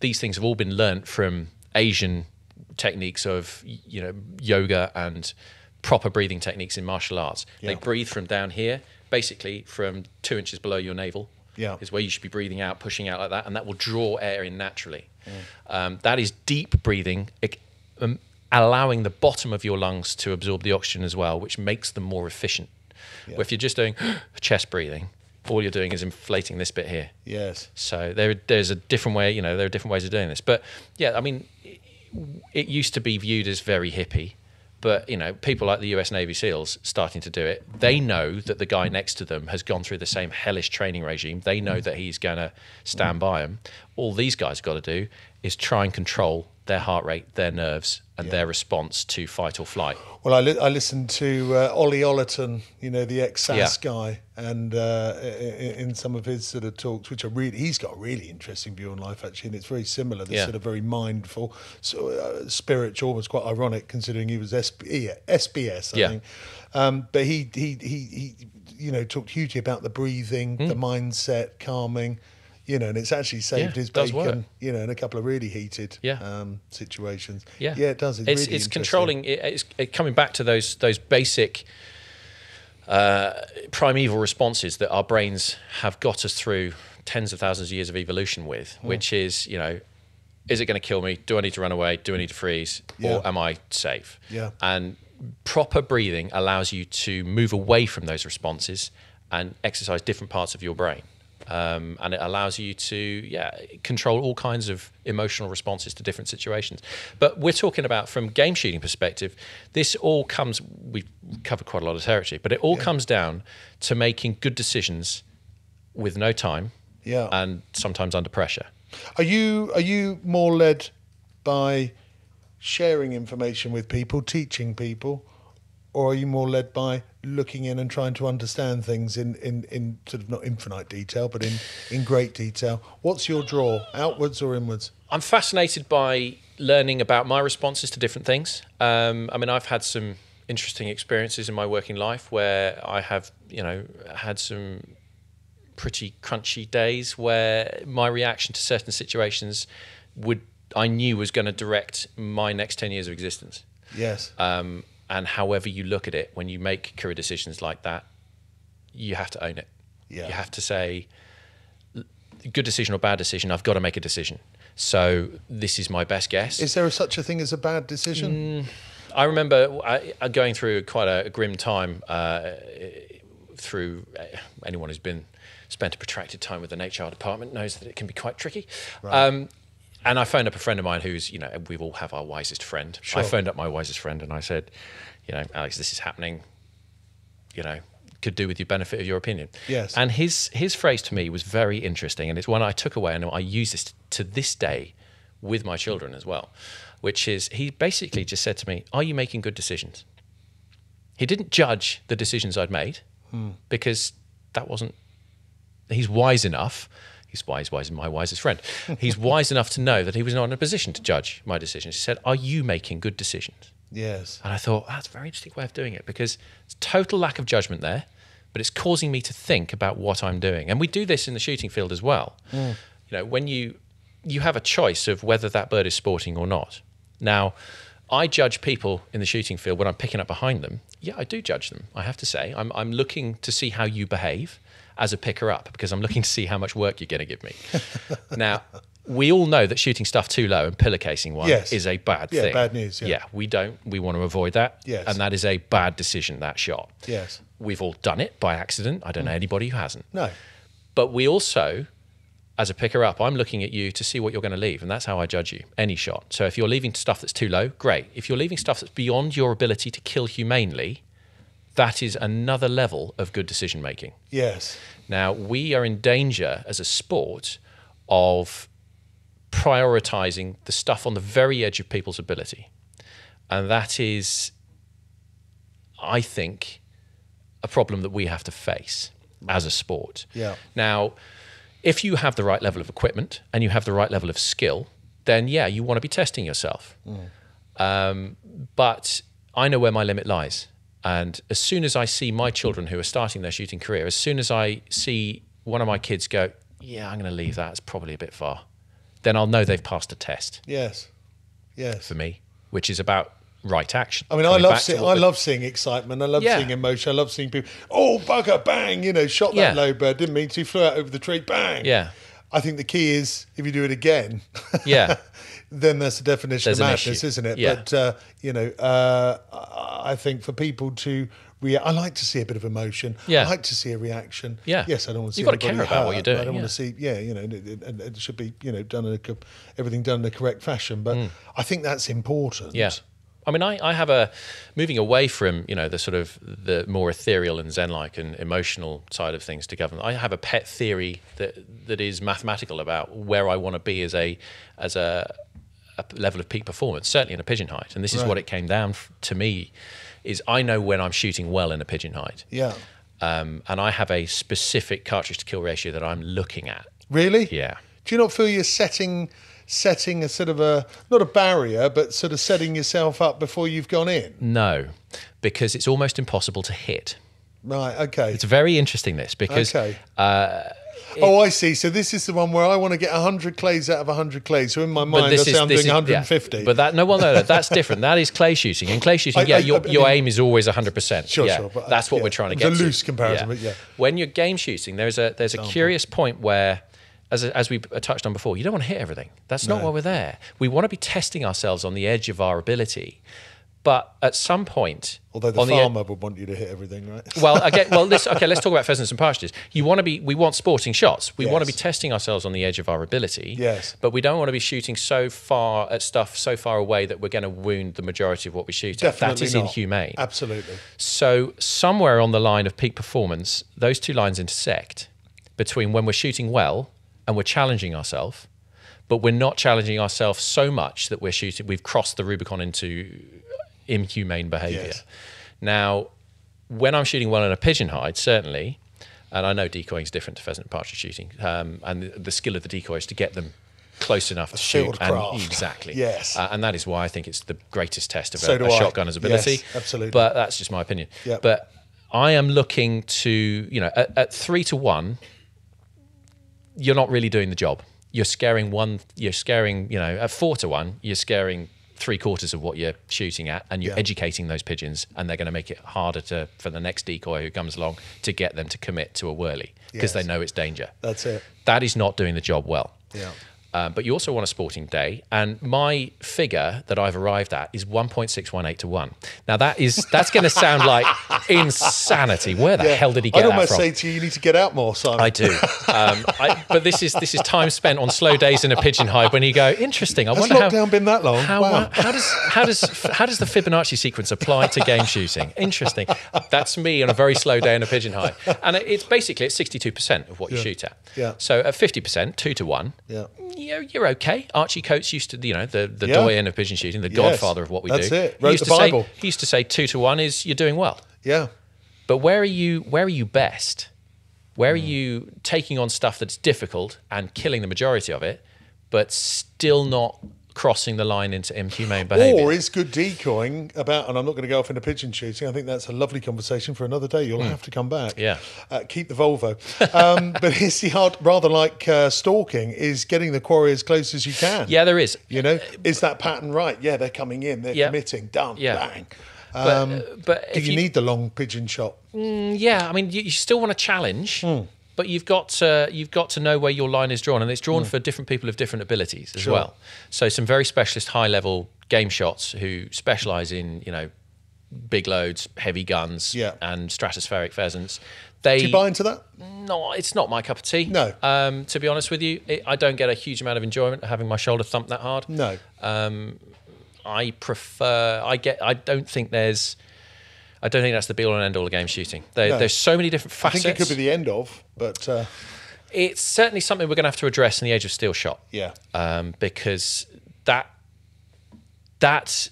these things have all been learnt from Asian techniques of you know yoga and proper breathing techniques in martial arts. They breathe from down here, basically from two inches below your navel. Yeah. is where you should be breathing out, pushing out like that, and that will draw air in naturally. Mm. Um, that is deep breathing. Um, allowing the bottom of your lungs to absorb the oxygen as well, which makes them more efficient. Where if you're just doing *gasps* chest breathing, all you're doing is inflating this bit here. Yes. So there, there's a different way. You know, there are different ways of doing this. But yeah, I mean, it, it used to be viewed as very hippie, but you know, people like the U.S. Navy SEALs starting to do it. They know that the guy next to them has gone through the same hellish training regime. They know that he's going to stand by them. All these guys got to do is try and control their heart rate, their nerves, and their response to fight or flight. Well, I, li- I listened to uh, Ollie Ollerton, you know, the ex SAS Yeah. guy, and uh, in some of his sort of talks, which are really, he's got a really interesting view on life actually, and it's very similar. This Yeah. sort of very mindful, so uh, spiritual. Was quite ironic considering he was SP, SBS, I Yeah. think. Um, but he, he, he, he, you know, talked hugely about the breathing, the mindset, calming. You know, and it's actually saved. Yeah, his bacon. You know, in a couple of really heated Yeah. um, situations. Yeah, yeah, it does. It's, It's, really it's controlling. it- It's it coming back to those those basic uh, primeval responses that our brains have got us through tens of thousands of years of evolution with, Hmm. which is you know, is it going to kill me? Do I need to run away? Do I need to freeze? Yeah. Or am I safe? Yeah. And proper breathing allows you to move away from those responses and exercise different parts of your brain. Um, and it allows you to yeah control all kinds of emotional responses to different situations. But we're talking about from game shooting perspective, this all comes. We've covered quite a lot of territory, but it all comes down to making good decisions with no time, Yeah. and sometimes under pressure. Are you are you more led by sharing information with people, teaching people, or are you more led by looking in and trying to understand things in, in, in sort of not infinite detail, but in, in great detail? What's your draw, outwards or inwards? I'm fascinated by learning about my responses to different things. Um, I mean, I've had some interesting experiences in my working life where I have, you know, had some pretty crunchy days where my reaction to certain situations would I knew was going to direct my next 10 years of existence. Yes. Um, and however you look at it, when you make career decisions like that, you have to own it. Yeah. You have to say, good decision or bad decision, I've got to make a decision. So this is my best guess. Is there such a thing as a bad decision? I remember I, I going through quite a, grim time uh, through uh, anyone who's been spent a protracted time with an HR department knows that it can be quite tricky. Um, and I phoned up a friend of mine who's, you know, we all have our wisest friend. Sure. I phoned up my wisest friend and I said, you know, Alex, this is happening. You know, could do with your benefit of your opinion. Yes. And his his phrase to me was very interesting, and it's one I took away, and I use this to this day with my children as well. Which is, he basically just said to me, "Are you making good decisions?" He didn't judge the decisions I'd made hmm. because that wasn't. He's wise enough. He's wise, wise, and my wisest friend. He's *laughs* wise enough to know that he was not in a position to judge my decisions. He said, "Are you making good decisions?" Yes. And I thought, that's a very interesting way of doing it because it's total lack of judgment there, but it's causing me to think about what I'm doing. And we do this in the shooting field as well. Mm. You know, when you you have a choice of whether that bird is sporting or not. Now, I judge people in the shooting field when I'm picking up behind them. Yeah, I do judge them. I have to say, I'm I'm looking to see how you behave as a picker up because I'm looking to see how much work you're going to give me. *laughs* now, we all know that shooting stuff too low and pillowcasing one Yes. is a bad Yeah, thing. bad news, yeah. we don't. We want to avoid that. Yes. And that is a bad decision, that shot. Yes. We've all done it by accident. I don't know mm. anybody who hasn't. No. But we also, as a picker up, I'm looking at you to see what you're going to leave. And that's how I judge you, any shot. So if you're leaving stuff that's too low, great. If you're leaving stuff that's beyond your ability to kill humanely, that is another level of good decision making. Yes. Now, we are in danger as a sport of prioritizing the stuff on the very edge of people's ability. And that is, I think, a problem that we have to face as a sport. Yeah. Now, if you have the right level of equipment and you have the right level of skill, then yeah, you want to be testing yourself. Um, but I know where my limit lies. And as soon as I see my children who are starting their shooting career, as soon as I see one of my kids go, yeah, I'm going to leave that, it's probably a bit far, then I'll know they've passed a test Yes. Yes. for me, which is about right action. I mean, I love seeing, I the- love seeing excitement. I love Yeah. seeing emotion. I love seeing people. Oh, bugger! Bang! You know, shot that Yeah. low bird. Didn't mean to. Flew out over the tree. Bang! Yeah. I think the key is if you do it again. *laughs* Yeah. Then that's the definition There's of madness, isn't it? Yeah. But uh, you know, uh, I think for people to react, I like to see a bit of emotion. Yeah. I like to see a reaction. Yeah. Yes, I don't want to see. You've got to care about what you're but I don't want to see. Yeah, you know, it, it, it- should be you know done in a, everything done in the correct fashion. But I think that's important. Mm. Yeah. I mean, I, I have a moving away from you know the sort of the more ethereal and zen-like and emotional side of things to government. I have a pet theory that that is mathematical about where I want to be as a as a, a level of peak performance, certainly in a pigeon height. And this is Right. what it came down to me: is I know when I'm shooting well in a pigeon height, Yeah. um, and I have a specific cartridge to kill ratio that I'm looking at. Really? Yeah. Do you not feel you're setting setting a sort of a not a barrier, but sort of setting yourself up before you've gone in? No, because it's almost impossible to hit. Right. Okay. It's very interesting this because okay. Oh, I see. So this is the one where I want to get 100 clays out of 100 clays. So in my mind, I say I'm doing yeah. 150. But that no, well, no, no, that's different. That is clay shooting. In clay shooting, I- yeah, I- your, I your aim is always 100. percent Sure, yeah, sure, but, uh, that's what yeah, we're trying to get a to. loose comparison, but yeah. When you're game shooting, there's a there's a curious point where. As, as we touched on before, you don't want to hit everything. That's not No. why we're there. We want to be testing ourselves on the edge of our ability. But at some point, Although the on the- farmer would want you to hit everything, right? *laughs* well, again, well, *laughs* this, okay, let's talk about pheasants and partridges. You want to be, we want sporting shots. We want to be testing ourselves on the edge of our ability. Yes. But we don't want to be shooting so far at stuff so far away that we're going to wound the majority of what we shoot at. Definitely That is not. inhumane. Absolutely. So somewhere on the line of peak performance, those two lines intersect between when we're shooting well and we're challenging ourselves, but we're not challenging ourselves so much that we're shooting. We've crossed the Rubicon into inhumane behaviour. Yes. Now, when I'm shooting well in a pigeon hide, certainly, and I know decoying is different to pheasant and partridge shooting, um, and the, the skill of the decoy is to get them close enough to shoot. And exactly. Yes. Uh, and that is why I think it's the greatest test of So a, a shotgunner's ability. Yes, absolutely. But that's just my opinion. Yep. But I am looking to, you know, at, at three to one, you're not really doing the job. You're scaring one, you're scaring, you know, at four to one, you're scaring three quarters of what you're shooting at and you're Yeah. educating those pigeons and they're going to make it harder to for the next decoy who comes along to get them to commit to a whirly because they know it's danger. That's it. That is not doing the job well. Yeah. Um, but you also want a sporting day, and my figure that I've arrived at is 1.618 to one. Now that is that's going to sound like *laughs* insanity. Where the hell did he get I'd that almost from? say to you, you need to get out more, Simon. I do, um, I, but this is this is time spent on slow days in a pigeon hide when you go interesting. I Has wonder how, lockdown been that long? how, Wow. how does how does how does the Fibonacci sequence apply to game shooting? Interesting. That's me on a very slow day in a pigeon hide, and it- it's basically it's sixty two percent of what you shoot at. Yeah. So at fifty percent, two to one. Yeah. You're, you're okay. Archie Coates used to, you know, the, the Yeah. doyen of pigeon shooting, the godfather of what we That's do. it. He used the to say, Bible. he used to say two to one is you're doing well. Yeah. But where are you? Where are you best? Where Hmm. are you taking on stuff that's difficult and killing the majority of it, but still not crossing the line into inhumane behaviour? Or is good decoying about, and I'm not going to go off into pigeon shooting. I think that's a lovely conversation for another day. You'll have to come back. Yeah. Uh, keep the Volvo. Um, *laughs* but it's the hard, rather like uh, stalking, is getting the quarry as close as you can. yeah, there is. You know, is that pattern right? Yeah, they're coming in, they're Yeah. committing, done, Yeah. bang. But, Um, but do if you, need the long pigeon shot? Yeah, I mean, you, you still want to challenge, Hmm. But you've got to, you've got to know where your line is drawn, and it's drawn for different people of different abilities as. Sure. well. So some very specialist, high level game shots who specialize in you know big loads, heavy guns, Yeah. and stratospheric pheasants. They Do you buy into that? no, it's not my cup of tea. No. um, to be honest with you, it, I don't get a huge amount of enjoyment having my shoulder thumped that hard. No. I prefer. I get. I don't think there's. I don't think that's the be all and end all of game shooting. There, No. There's so many different facets. I think it could be the end of, but uh, it's certainly something we're going to have to address in the age of steel shot. yeah. Um, because that that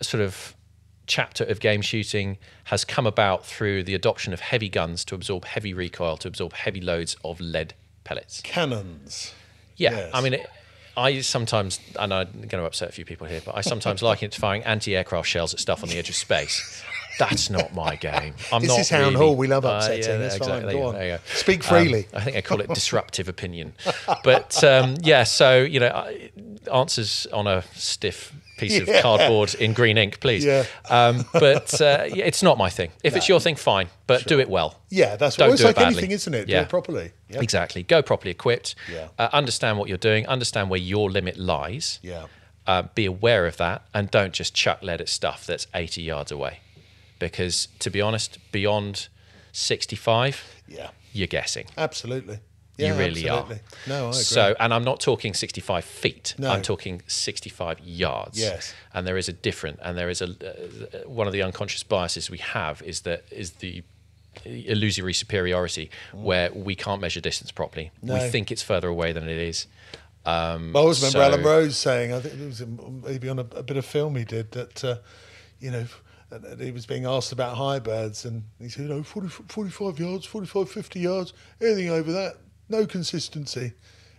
sort of chapter of game shooting has come about through the adoption of heavy guns to absorb heavy recoil, to absorb heavy loads of lead pellets. Cannons. Yeah, Yes. I mean, it, I sometimes, and I'm going to upset a few people here, but I sometimes liken it to firing anti-aircraft shells at stuff on the edge of space. That's not my game. I'm This not is Town really- Hall. We love Uh, upsetting. yeah, It's fine. exactly. Go on. go. Speak Um, freely. I think I call it *laughs* disruptive opinion. But um, yeah, so you know, answers on a stiff piece *laughs* Yeah. of cardboard in green ink, please. Yeah. Um, but uh, yeah, it's not my thing. If it's your thing, fine, but do it well. yeah, that's Don't well, it's do like badly. anything, isn't it? Yeah. Do it properly. Yeah. Exactly. Go properly equipped. Yeah. Uh, understand what you're doing. Understand where your limit lies. Yeah. Uh, be aware of that, and don't just chuck lead at stuff that's 80 yards away, because to be honest, beyond 65, Yeah. you're guessing. Absolutely. You really absolutely. are. No, I agree. So, and I'm not talking 65 feet. No. I'm talking 65 yards. Yes. And there is a different, and there is a uh, one of the unconscious biases we have is that is the illusory superiority where we can't measure distance properly. We Mm. Think it's further away than it is. Um, I always remember so- Alan Rose saying, I think it was maybe on a, a bit of film he did that, uh, you know, he was being asked about high birds and he said, you know, 40, 45 yards, 45, 50 yards, anything over that, no consistency.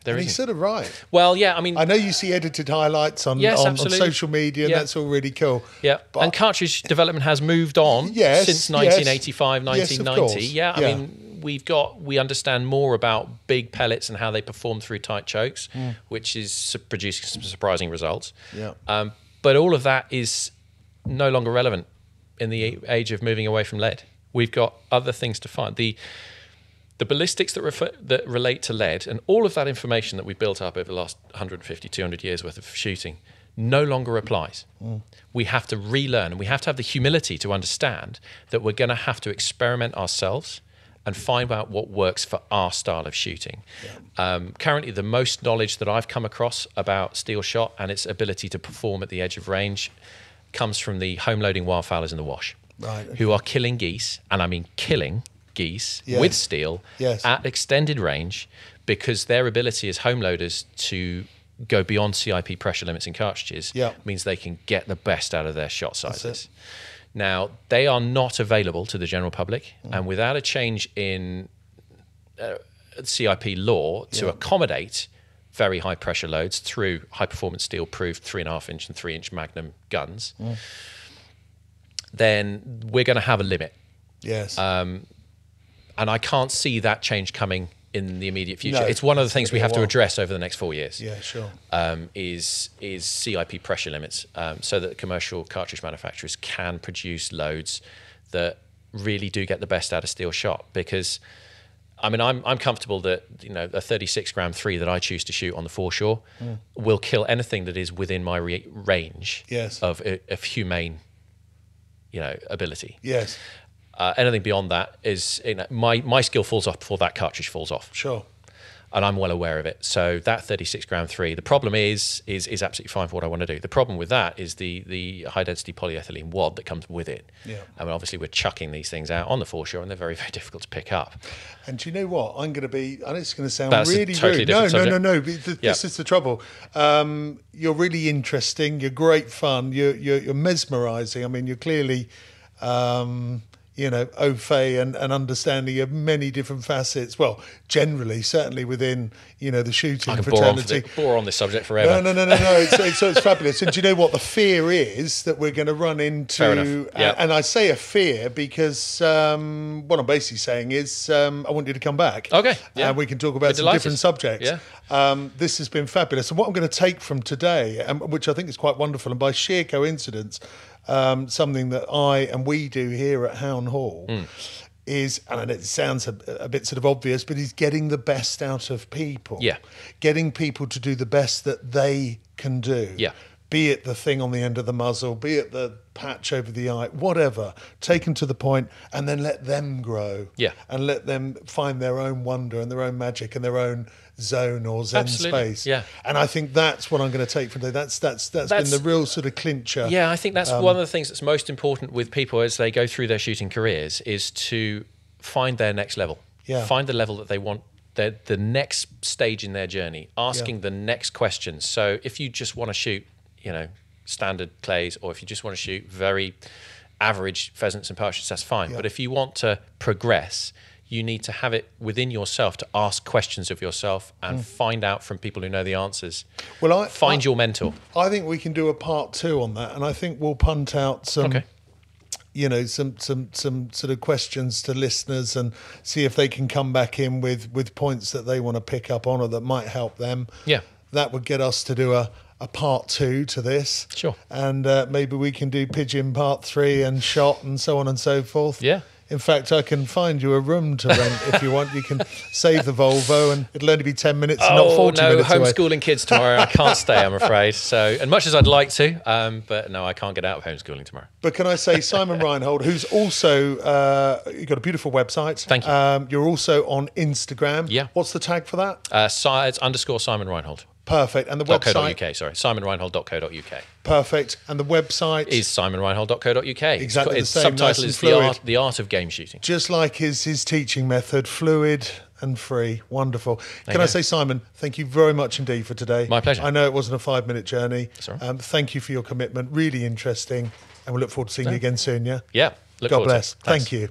There and he's isn't. sort of right. Well, yeah, I mean, I know you see edited highlights on, Yes, on, on social media and Yeah. that's all really cool. yeah. But and cartridge development has moved on *laughs* Yes, since yes. 1985, Yes, of 1990. yeah, I Yeah. mean, we've got, we understand more about big pellets and how they perform through tight chokes, which is producing some surprising results. Mm. Yeah. Um, but all of that is no longer relevant in the age of moving away from lead. We've got other things to find. The the ballistics that refer, that relate to lead and all of that information that we've built up over the last 150 200 years worth of shooting no longer applies. We have to relearn and we have to have the humility to understand that we're going to have to experiment ourselves and find out what works for our style of shooting. Um, currently, the most knowledge that I've come across about steel shot and its ability to perform at the edge of range comes from the home loading wildfowlers in the wash, Right, okay. who are killing geese, and I mean killing geese Yes. with steel Yes. at extended range because their ability as home loaders to go beyond CIP pressure limits in cartridges Yeah. means they can get the best out of their shot sizes. Now, they are not available to the general public, Mm. and without a change in uh, CIP law to Yeah. accommodate very high pressure loads through high performance steel proofed three and a half inch and three inch magnum guns, Mm. then we're going to have a limit. Yes. Um, And I can't see that change coming in the immediate future. No, it's one of the things we have to address over the next four years. yeah, sure. Um, is is CIP pressure limits, um, so that commercial cartridge manufacturers can produce loads that really do get the best out of steel shot. Because, I mean, I'm I'm comfortable that you know a 36 gram three that I choose to shoot on the foreshore will kill anything that is within my re- range Yes. of of humane, you know, ability. Yes, Uh, anything beyond that is you know, my my skill falls off before that cartridge falls off, sure. and I'm well aware of it. So that 36 gram three, the problem is is is absolutely fine for what I want to do. The problem with that is the the high density polyethylene wad that comes with it. Yeah. I mean, obviously we're chucking these things out on the foreshore, and they're very very difficult to pick up. And do you know what? I'm going to be, I know it's going to sound That's really totally rude. No, no, no, no. but th- Yeah. This is the trouble. Um, you're really interesting. You're great fun. You're, you're, you're mesmerizing. I mean, you're clearly, um, you know, au fait and, and understanding of many different facets. Well, generally, certainly within, you know, the shooting I can bore on, fraternity. bore on this subject forever. No, no, no, no, no. It's, it's, so it's fabulous. And do you know what the fear is that we're going to run into? Fair enough. Yeah. And I say a fear because um, what I'm basically saying is um, I want you to come back. Okay, yeah. And we can talk about We're some delighted. different subjects. Yeah. Um, this has been fabulous. And what I'm going to take from today, um, which I think is quite wonderful, and by sheer coincidence, um, something that I and we do here at Hownhall. Hmm. Is and it sounds a, a bit sort of obvious, but is getting the best out of people. Yeah. getting people to do the best that they can do. Yeah. Be it the thing on the end of the muzzle, be it the patch over the eye, whatever. Take them to the point and then let them grow. Yeah. And let them find their own wonder and their own magic and their own zone or zen Absolutely. space. Yeah. And I think that's what I'm going to take from today. That's that's that's That's- been the real sort of clincher. Yeah, I think that's Um, one of the things that's most important with people as they go through their shooting careers is to find their next level. Yeah. Find the level that they want, their, the next stage in their journey, asking the next questions. So if you just want to shoot, you know, standard clays, or if you just want to shoot very average pheasants and partridges, that's fine. But if you want to progress, you need to have it within yourself to ask questions of yourself and find out from people who know the answers. Mm. Well, I Find I, your mentor. I think we can do a part two on that, and I think we'll punt out some. Okay. you know some some some sort of questions to listeners and see if they can come back in with with points that they want to pick up on or that might help them Yeah. that would get us to do a a part two to this Sure. and uh, maybe we can do pigeon part three and shot and so on and so forth Yeah. In fact, I can find you a room to rent if you want. You can save the Volvo, and it'll only be ten minutes, and not Oh forty no, minutes away. homeschooling kids tomorrow. I can't stay, I'm afraid. So, and much as I'd like to, um, but no, I can't get out of homeschooling tomorrow. But can I say, Simon Reinhold, who's also uh, you've got a beautiful website. Thank you. Um, you're also on Instagram. Yeah. What's the tag for that? Uh, si- it's underscore Simon Reinhold. Perfect. And the website. .co.uk, sorry. SimonReinhold.co.uk. Perfect. And the website Is SimonReinhold.co.uk. It's Exactly got- the same, subtitle nice is the art, the art of game shooting. just like his his teaching method, fluid and free. Wonderful. Can I say, Simon, thank you very much indeed for today. My pleasure. I know it wasn't a five minute journey. right. Um, thank you for your commitment. Really interesting. And we look forward to seeing you again soon. Yeah. Yeah. Look God forward to it. bless. Thank you.